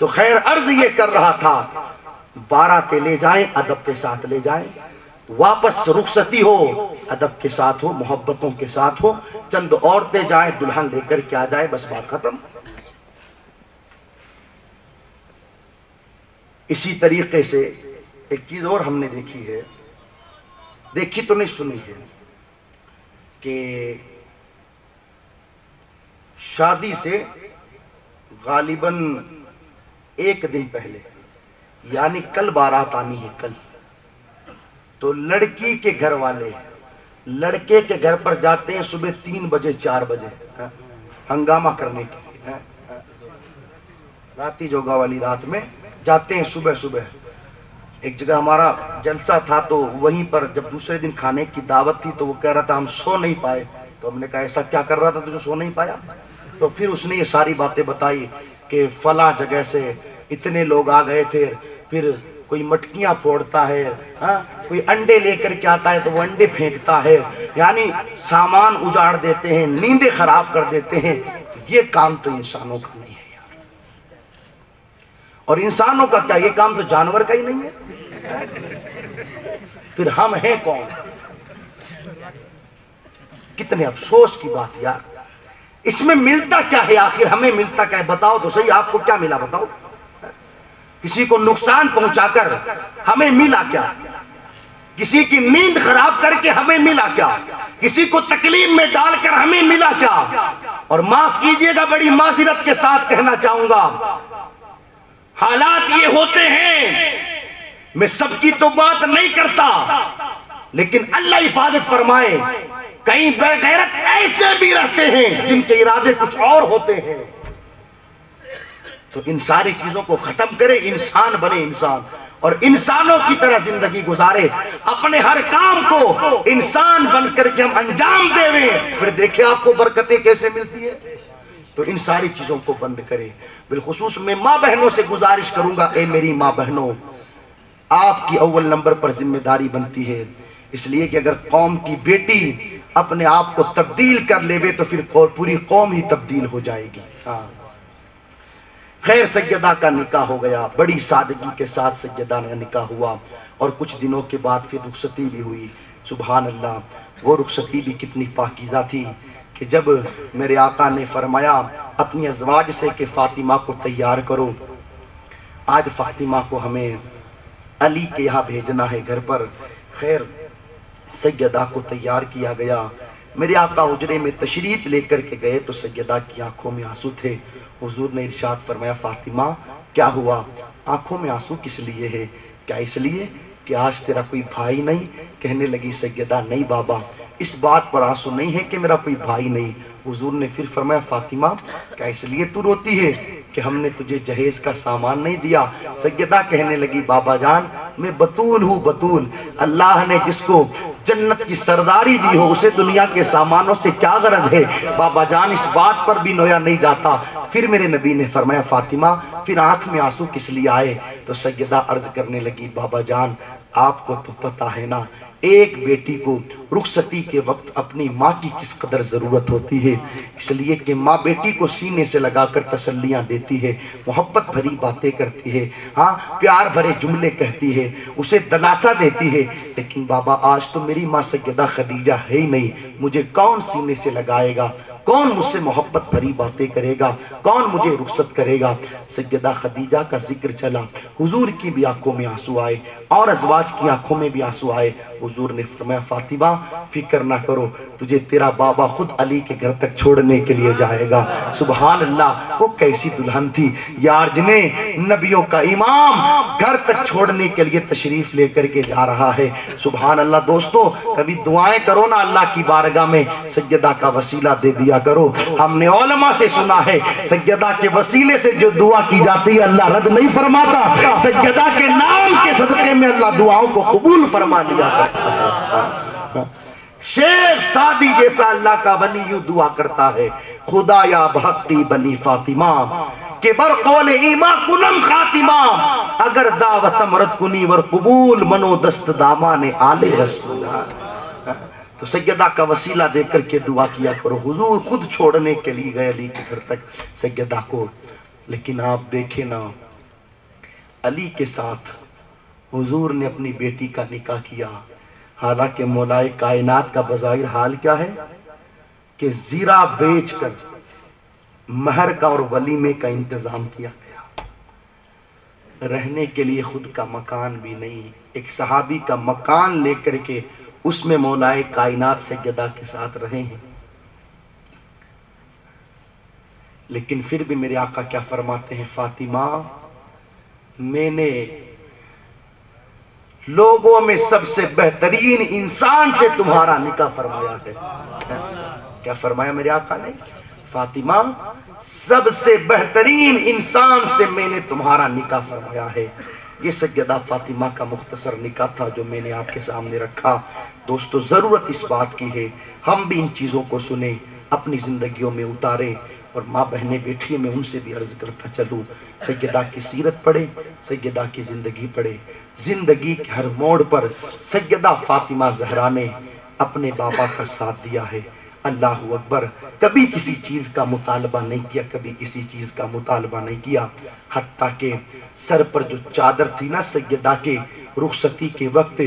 तो खैर, अर्ज़ ये कर रहा था, बाराते ले जाए, अदब के साथ ले जाए। वापस रुखसती हो, अदब के साथ हो, मोहब्बतों के साथ हो, चंद औरतें जाए, दुल्हन लेकर के आ जाए, बस बात खत्म। इसी तरीके से एक चीज़ और हमने देखी है। देखी तो नहीं, सुनी है कि शादी से गालिबन एक दिन पहले, यानी कल बारात आनी है कल। तो लड़की के घर वाले, लड़के के घर पर जाते हैं सुबह तीन बजे, चार बजे। हंगामा करने के। राती जोगा वाली रात में जाते हैं सुबह सुबह। एक जगह हमारा जलसा था तो वहीं पर जब दूसरे दिन खाने की दावत थी तो वो कह रहा था, हम सो नहीं पाए। तो हमने कहा, ऐसा क्या कर रहा था तो जो सो नहीं पाया? तो फिर उसने ये सारी बातें बताई कि फला जगह से इतने लोग आ गए थे। फिर कोई मटकियाँ फोड़ता है हाँ? कोई अंडे लेकर के आता है तो वो अंडे फेंकता है। यानी सामान उजाड़ देते हैं, नींदे खराब कर देते हैं। ये काम तो इंसानों का नहीं है और इंसानों का क्या, ये काम तो जानवर का ही नहीं है? फिर हम हैं कौन? कितने अफसोस की बात यार। इसमें मिलता क्या है? आखिर हमें मिलता क्या है? बताओ तो सही, आपको क्या मिला बताओ? किसी को नुकसान पहुंचाकर हमें मिला क्या? किसी की नींद खराब करके हमें मिला क्या? किसी को तकलीफ़ में डालकर हमें मिला क्या? और माफ़ कीजिएगा, बड़ी माफिरत के साथ कहना चाहूँगा, हालात ये होते हैं, मैं सबकी तो बात नहीं करता, लेकिन अल्लाह हिफाजत फरमाए कई बेगैरत ऐसे भी रहते हैं जिनके इरादे कुछ और होते हैं। तो इन सारी चीज़ों को खत्म करे, इंसान बने इंसान। और इंसानों की तरह ज़िंदगी गुजारे। अपने हर काम को इंसान बनकर के हम अंजाम देवे। फिर देखिए आपको बरकतें कैसे मिलती है? तो इन सारी चीज़ों को बंद करे। बिलखसूस मैं माँ बहनों से गुजारिश करूँगा, ए मेरी माँ बहनों, आपकी अव्वल नंबर पर ज़िम्मेदारी बनती है। इसलिए कि अगर कौम की बेटी अपने आप को तब्दील कर लेवे तो फिर पूरी कौम ही तब्दील हो जाएगी। हाँ। खैर सैयदा का निकाह हो गया। बड़ी सादगी के साथ सैयदा का निकाह हुआ और कुछ दिनों के बाद फिर रुखसती भी हुई। सुबहान अल्लाह वो रुखसती भी कितनी पाकिज़ा थी कि जब मेरे आका ने फरमाया, अपनी अजवाज से कि फ़ातिमा को तैयार करो। आज फ़ातिमा को हमें अली के यहाँ भेजना है घर पर। खैर सैदा को तैयार किया गया। मेरे आका उजरे में तशरीफ़ लेकर के गए तो सैदा की आँखों में आँसू थे। हुजूर ने इरशाद फरमाया, फातिमा, क्या हुआ? आँखों में आँसू किस लिए है? क्या इसलिए कि आज तेरा कोई भाई नहीं? कहने लगी सैयदा, नहीं बाबा, इस बात पर आँसू नहीं है कि मेरा कोई भाई नहीं। हुजूर ने फिर फरमाया, फातिमा, क्या इसलिए तू रोती है कि हमने तुझे जहेज का सामान नहीं दिया? सैयदा कहने लगी, बाबा जान, मैं बतूल हूँ, बतूल। अल्लाह ने जिसको जन्नत की सरदारी दी हो, उसे दुनिया के सामानों से क्या गरज है? बाबा जान, इस बात पर भी नोया नहीं जाता। फिर मेरे नबी ने फरमाया, फातिमा, फिर आँख में आँसू किस लिए आए? तो सैयदा अर्ज़ करने लगी, बाबा जान, आपको तो पता है ना, एक बेटी को रुखसती के वक्त अपनी माँ की किस कदर ज़रूरत होती है? इसलिए कि माँ बेटी को सीने से लगाकर तसल्लियाँ देती है, मोहब्बत भरी बातें करती है हाँ प्यार भरे जुमले कहती है, उसे दलासा देती है। लेकिन बाबा, आज तो मेरी माँ सैदा खदीजा है ही नहीं। मुझे कौन सीने से लगाएगा? कौन मुझसे मोहब्बत भरी बातें करेगा? कौन मुझे रुखसत करेगा? सैदा खदीजा का ज़िक्र चला। हुजूर की भी आँखों में आँसू आए और अजवाज की आँखों में भी आँसू आए। हुजूर ने फरमाया, फातिमा, फ़िक्र ना करो, तुझे तेरा बाबा खुद अली के घर तक छोड़ने के लिए जाएगा। सुबहान अल्लाह वो कैसी दुल्हन थी? यार, जिन्हें नबियों का इमाम घर तक छोड़ने के लिए तशरीफ़ लेकर के जा रहा है। सुबहान अल्लाह दोस्तों, कभी दुआएँ करो ना अल्लाह की बारगाह में। सैयदा का वसीला दे दिया करो। हमने ओलमा से सुना है सैयदा के वसीले से जो दुआ की जाती है, अल्लाह रद्द नहीं फरमाता। सैयदा के नाम के सदके में अल्लाह दुआओं को कबूल फरमा लिया शेख सादी जैसा अल्लाह का वली यूँ दुआ करता है, खुदा या भक्ति बनी फातिमा, के बर कौल ईमा कुनम खातिमा। अगर दावत मरद कुनी वर कबूल मनो दस्त दामा ने आले रसूल। तो सैयदा का वसीला देकर के दुआ किया करो। हुजूर खुद छोड़ने के लिए गए अली के घर तक, सैयदा को। लेकिन आप देखे ना, अली के साथ हुजूर ने अपनी बेटी का निकाह किया। हालाँकि मौलाए कायनात का बजाहिर हाल क्या है? कि जीरा बेचकर महर का और वलीमे का इंतज़ाम किया गया। रहने के लिए खुद का मकान भी नहीं। एक सहाबी का मकान लेकर के उसमें मौलाए कायनात से गदा के साथ रहे हैं। लेकिन फिर भी मेरे आका क्या फरमाते हैं, फातिमा, मैंने लोगों में सबसे बेहतरीन इंसान से तुम्हारा निकाह फरमाया है। क्या फरमाया मेरे आका ने? फातिमा, सबसे बेहतरीन इंसान से मैंने तुम्हारा निकाह फरमाया है। ये सैदा फातिमा का मुख्तसर निकाह था जो मैंने आपके सामने रखा। दोस्तों, ज़रूरत इस बात की है, हम भी इन चीज़ों को सुने, अपनी ज़िंदगियों में उतारे और माँ बहनें बैठी मैं उनसे भी अर्ज़ करता चलूँ। सैदा की सीरत पढ़े सैदा की ज़िंदगी पढ़े। ज़िंदगी के हर मोड़ पर सैदा फातिमा जहरा ने अपने बाबा का साथ दिया है। अल्लाह अकबर, कभी किसी चीज़ का मुतालबा नहीं किया, कभी किसी चीज़ का मुतालबा नहीं किया। हती के सर पर जो चादर थी ना सैदा के, रुखसती के वक्त,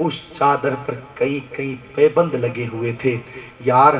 उस चादर पर कई कई पैबंद लगे हुए थे। यार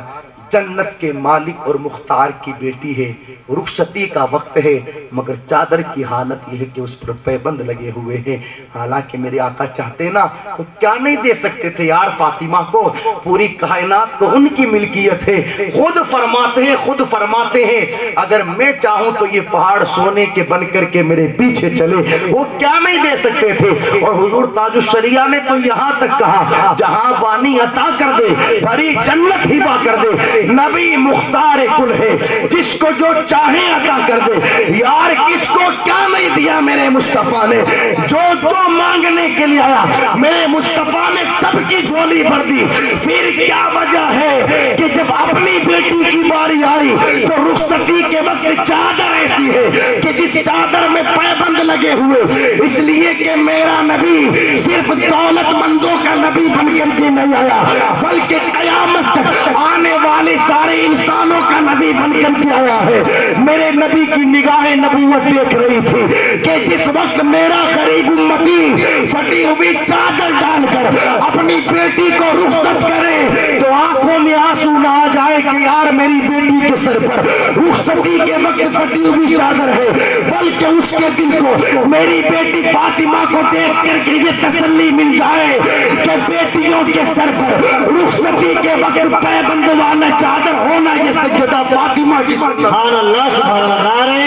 जन्नत के मालिक और मुख्तार की बेटी है। रुखसती का वक्त है, मगर चादर की हालत यह है कि उस पर पैबंद लगे हुए हैं। हालाँकि मेरे आका चाहते ना तो क्या नहीं दे सकते थे यार फातिमा को? पूरी कायनात तो उनकी मिल्कियत है। खुद फरमाते हैं, खुद फरमाते हैं, अगर मैं चाहूँ तो ये पहाड़ सोने के बन करके मेरे पीछे चले। वो क्या नहीं दे सकते थे? और हुजूर ताजुशरिया ने तो यहाँ तक कहा, जहाँ बानी अता कर दे, भरी जन्नत हिबा कर दे। नबी मुख्तार कुल है। जिसको जो चाहे अदा कर दे। यार, किसको क्या नहीं दिया मेरे मुस्तफ़ा ने? जो जो मांगने के लिए आया, मेरे मुस्तफ़ा ने सबकी झोली भर दी। फिर क्या वजह है कि जब अपनी बेटी की बारी आई तो रुखसती के वक्त चादर ऐसी है कि जिस चादर में पैबंद लगे हुए। इसलिए कि मेरा नबी सिर्फ़ दौलतमंदों का नबी बनकर के नहीं आया, बल्कि कयामत तक आने वाले वाले सारे इंसानों का नबी बनकर के आया है। मेरे नबी की निगाहें नबूवत देख रही थी कि जिस वक्त मेरा गरीब उम्मती फटी हुई चादर डालकर अपनी बेटी को रुखसत करे तो आँखों में आँसू ना आ यार मेरी बेटी के सर पर। रुखसती के वक्त फटी हुई चादर है, बल्कि उसके दिल को मेरी बेटी फातिमा को देख करके ये तसली मिल जाए कि बेटियों के सर पर रुखसती के वक्त पैबंद वाला चादर होना ये सज्जता फातिमा की सुभान अल्लाह सुभान अल्लाह नारे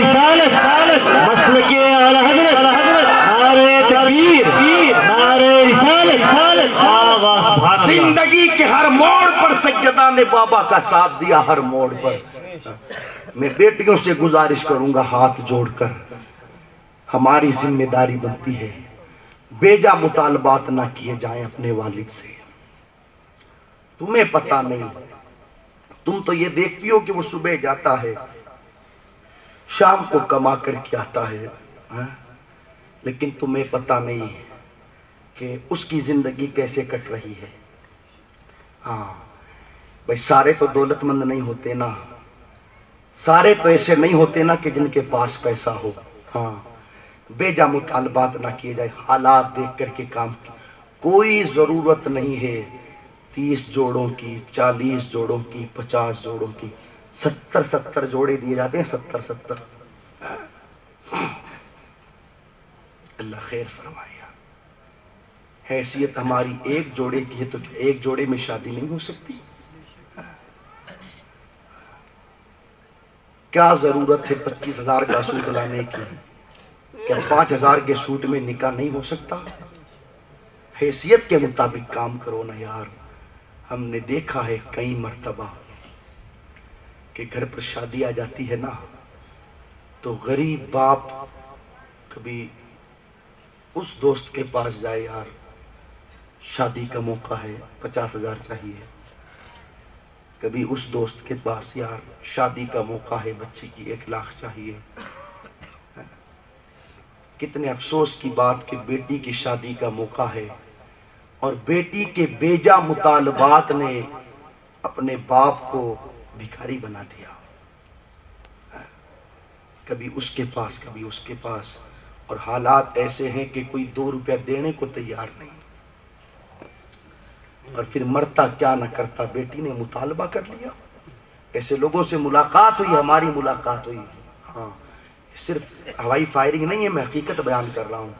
रिसालत मसल के आला हज़रत नारे तकबीर नारे रिसालत ज़िंदगी के हर मोड़ पर सैयदा ने बाबा का साथ दिया, हर मोड़ पर। मैं बेटियों से गुजारिश करूँगा हाथ जोड़कर। हमारी ज़िम्मेदारी बनती है, बेजा मुतालबात ना किए जाए अपने वालिद से। तुम्हें पता नहीं, तुम तो ये देखती हो कि वो सुबह जाता है, शाम को कमा करके आता है, हा? लेकिन तुम्हें पता नहीं कि उसकी ज़िंदगी कैसे कट रही है। हाँ। भाई, सारे तो दौलतमंद नहीं होते ना। सारे तो ऐसे नहीं होते ना कि जिनके पास पैसा हो। हाँ। बेजा मुतालबात ना किए जाए। हालात देख करके काम कोई ज़रूरत नहीं है तीस जोड़ों की, चालीस जोड़ों की, पचास जोड़ों की। सत्तर सत्तर जोड़े दिए जाते हैं सत्तर सत्तर अल्लाह खैर फरमाया हैसियत हमारी एक जोड़े की है तो एक जोड़े में शादी नहीं हो सकती? क्या ज़रूरत है पच्चीस हज़ार का सूट लाने की? क्या पाँच हज़ार के सूट में निकाह नहीं हो सकता? हैसियत के मुताबिक काम करो ना यार। हमने देखा है कई मरतबा कि घर पर शादी आ जाती है ना तो गरीब बाप कभी उस दोस्त के पास जाए यार। शादी का मौका है, पचास हज़ार चाहिए। कभी उस दोस्त के पास यार, शादी का मौका है, बच्चे की एक लाख चाहिए। कितने अफसोस की बात कि बेटी की शादी का मौका है और बेटी के बेजा मुतालबात ने अपने बाप को भिखारी बना दिया। कभी उसके पास, कभी उसके पास। और हालात ऐसे हैं कि कोई दो रुपया देने को तैयार नहीं। और फिर मरता क्या ना करता, बेटी ने मुतालबा कर लिया। ऐसे लोगों से मुलाकात हुई, हमारी मुलाकात हुई। हाँ सिर्फ़ हवाई फायरिंग नहीं है, मैं हकीकत बयान कर रहा हूँ।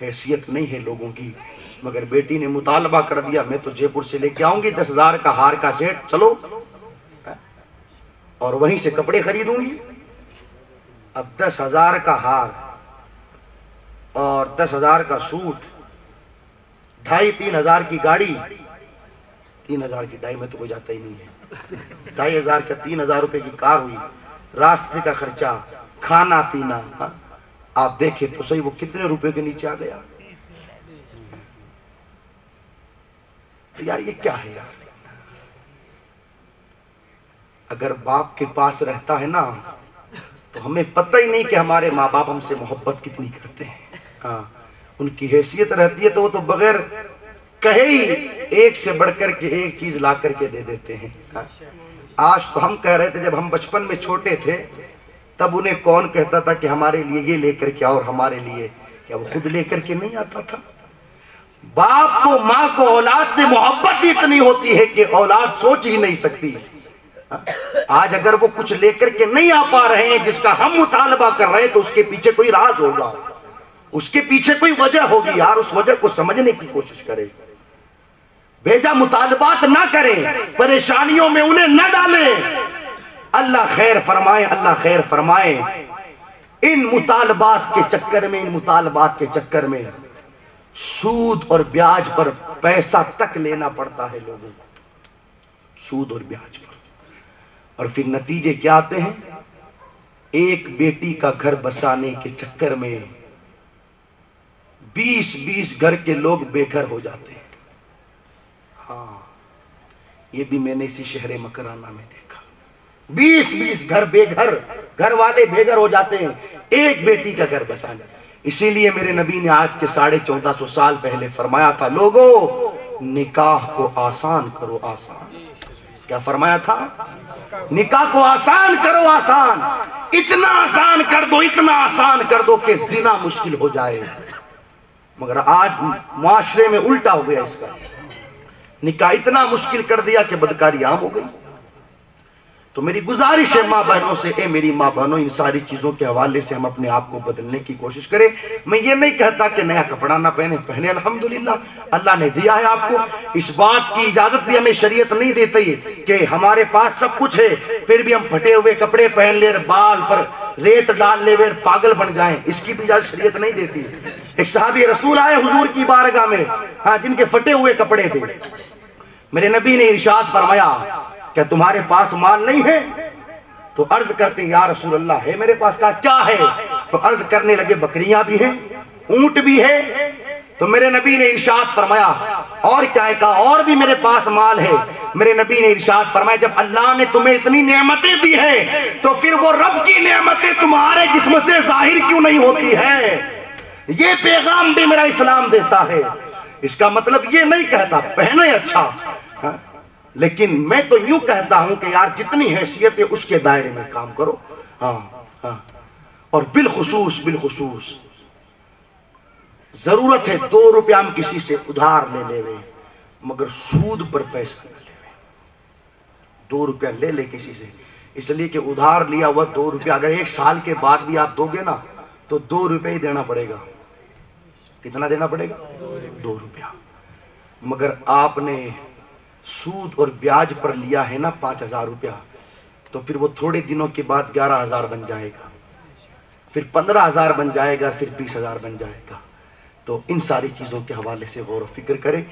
हैसियत नहीं है लोगों की, मगर बेटी ने मुतालबा कर दिया, मैं तो जयपुर से लेके आऊँगी, दस हज़ार का हार का सेट, चलो। और वहीं से कपड़े खरीदूँगी। अब दस हज़ार का हार और दस हज़ार का सूट, ढाई तीन हज़ार की गाड़ी तीन हज़ार की ढाई में तो कोई जाता ही नहीं है। ढाई हज़ार का तीन हज़ार रुपए की कार हुई, रास्ते का खर्चा, खाना पीना, हा? आप देखें तो सही वो कितने रुपए के नीचे आ गया। तो यार ये क्या है यार? अगर बाप के पास रहता है ना तो हमें पता ही नहीं कि हमारे माँ बाप हमसे मोहब्बत कितनी करते हैं। हाँ उनकी हैसियत रहती है तो वो तो बगैर कहे ही, एक से बढ़कर के एक चीज़ ला करके दे देते हैं। आज तो हम कह रहे थे, जब हम बचपन में छोटे थे, तब उन्हें कौन कहता था कि हमारे लिए ये लेकर के और हमारे लिए, क्या वो खुद लेकर के नहीं आता था? बाप को, माँ को, औलाद से मोहब्बत इतनी होती है कि औलाद सोच ही नहीं सकती। आज अगर वो कुछ लेकर के नहीं आ पा रहे हैं, जिसका हम मुतालबा कर रहे हैं तो उसके पीछे कोई राज होगा। उसके पीछे कोई वजह होगी। यार, उस वजह को समझने की कोशिश करें। भेजा मुतालबात ना करें। परेशानियों में उन्हें न डालें। अल्लाह खैर फरमाए, अल्लाह खैर फरमाए। इन मुतालबात के चक्कर में, इन मुतालबात के चक्कर में सूद और ब्याज पर पैसा तक लेना पड़ता है लोगों को। सूद और ब्याज पर। और फिर नतीजे क्या आते हैं? एक बेटी का घर बसाने के चक्कर में बीस बीस घर के लोग बेघर हो जाते हैं। हाँ ये भी मैंने इसी शहर मकराना में देखा। बीस बीस घर बेघर, घर वाले बेघर हो जाते हैं, एक बेटी का घर बसाने। इसीलिए मेरे नबी ने आज के साढ़े चौदह सौ साल पहले फरमाया था, लोगों, निकाह को आसान करो आसान। क्या फरमाया था? निकाह को आसान करो आसान। इतना आसान कर दो, इतना आसान कर दो कि जिना मुश्किल हो जाए। मगर आज मुआशरे में उल्टा हो गया इसका। निकाह इतना मुश्किल कर दिया कि बदकारी आम हो गई। तो मेरी गुजारिश है माँ बहनों से, ए मेरी माँ बहनों, इन सारी चीज़ों के हवाले से हम अपने आप को बदलने की कोशिश करें। मैं ये नहीं कहता कि नया कपड़ा ना पहने। पहने अल्हम्दुलिल्लाह, अल्लाह ने दिया है आपको। इस बात की इजाज़त भी हमें शरीयत नहीं देती कि हमारे पास सब कुछ है, फिर भी हम फटे हुए कपड़े पहन ले, बाल पर रेत डाल ले पागल बन जाए। इसकी भी इजाज़त शरीयत नहीं देती। एक साहबी रसूल आए हुजूर की बारगाह में हाँ जिनके फटे हुए कपड़े थे। मेरे नबी ने इर्शाद फरमाया क्या तुम्हारे पास माल नहीं है तो अर्ज़ करते या रसूल अल्लाह है मेरे पास कहा क्या है? तो अर्ज़ करने लगे, बकरियाँ भी हैं, ऊँट भी है। तो मेरे नबी ने इरशाद फरमाया, और क्या है? कहा, और भी मेरे पास माल है। मेरे नबी ने इरशाद फरमाया, जब अल्लाह ने तुम्हें इतनी नेमतें दी है तो फिर वो रब की नेमतें तुम्हारे जिस्म से ज़ाहिर क्यों नहीं होती है? ये पैगाम भी मेरा इस्लाम देता है। इसका मतलब ये नहीं कहता पहने अच्छा हा? लेकिन मैं तो यूँ कहता हूँ कि यार जितनी हैसियत है उसके दायरे में काम करो। हाँ हाँ। और बिलखसूस बिलखसूस। ज़रूरत है दो रुपया हम किसी से उधार ले ले मगर सूद पर पैसा ले दो रुपया ले ले किसी से। इसलिए कि उधार लिया हुआ दो रुपया, अगर एक साल के बाद भी आप दोगे ना तो दो रुपया ही देना पड़ेगा। कितना देना पड़ेगा? दो रुपया। मगर आपने सूद और ब्याज पर लिया है ना पाँच हज़ार रुपया तो फिर वो थोड़े दिनों के बाद ग्यारह हज़ार बन जाएगा। फिर पंद्रह हज़ार बन जाएगा, फिर बीस हज़ार बन जाएगा। तो इन सारी चीज़ों के हवाले से गौर फ़िक्र करें।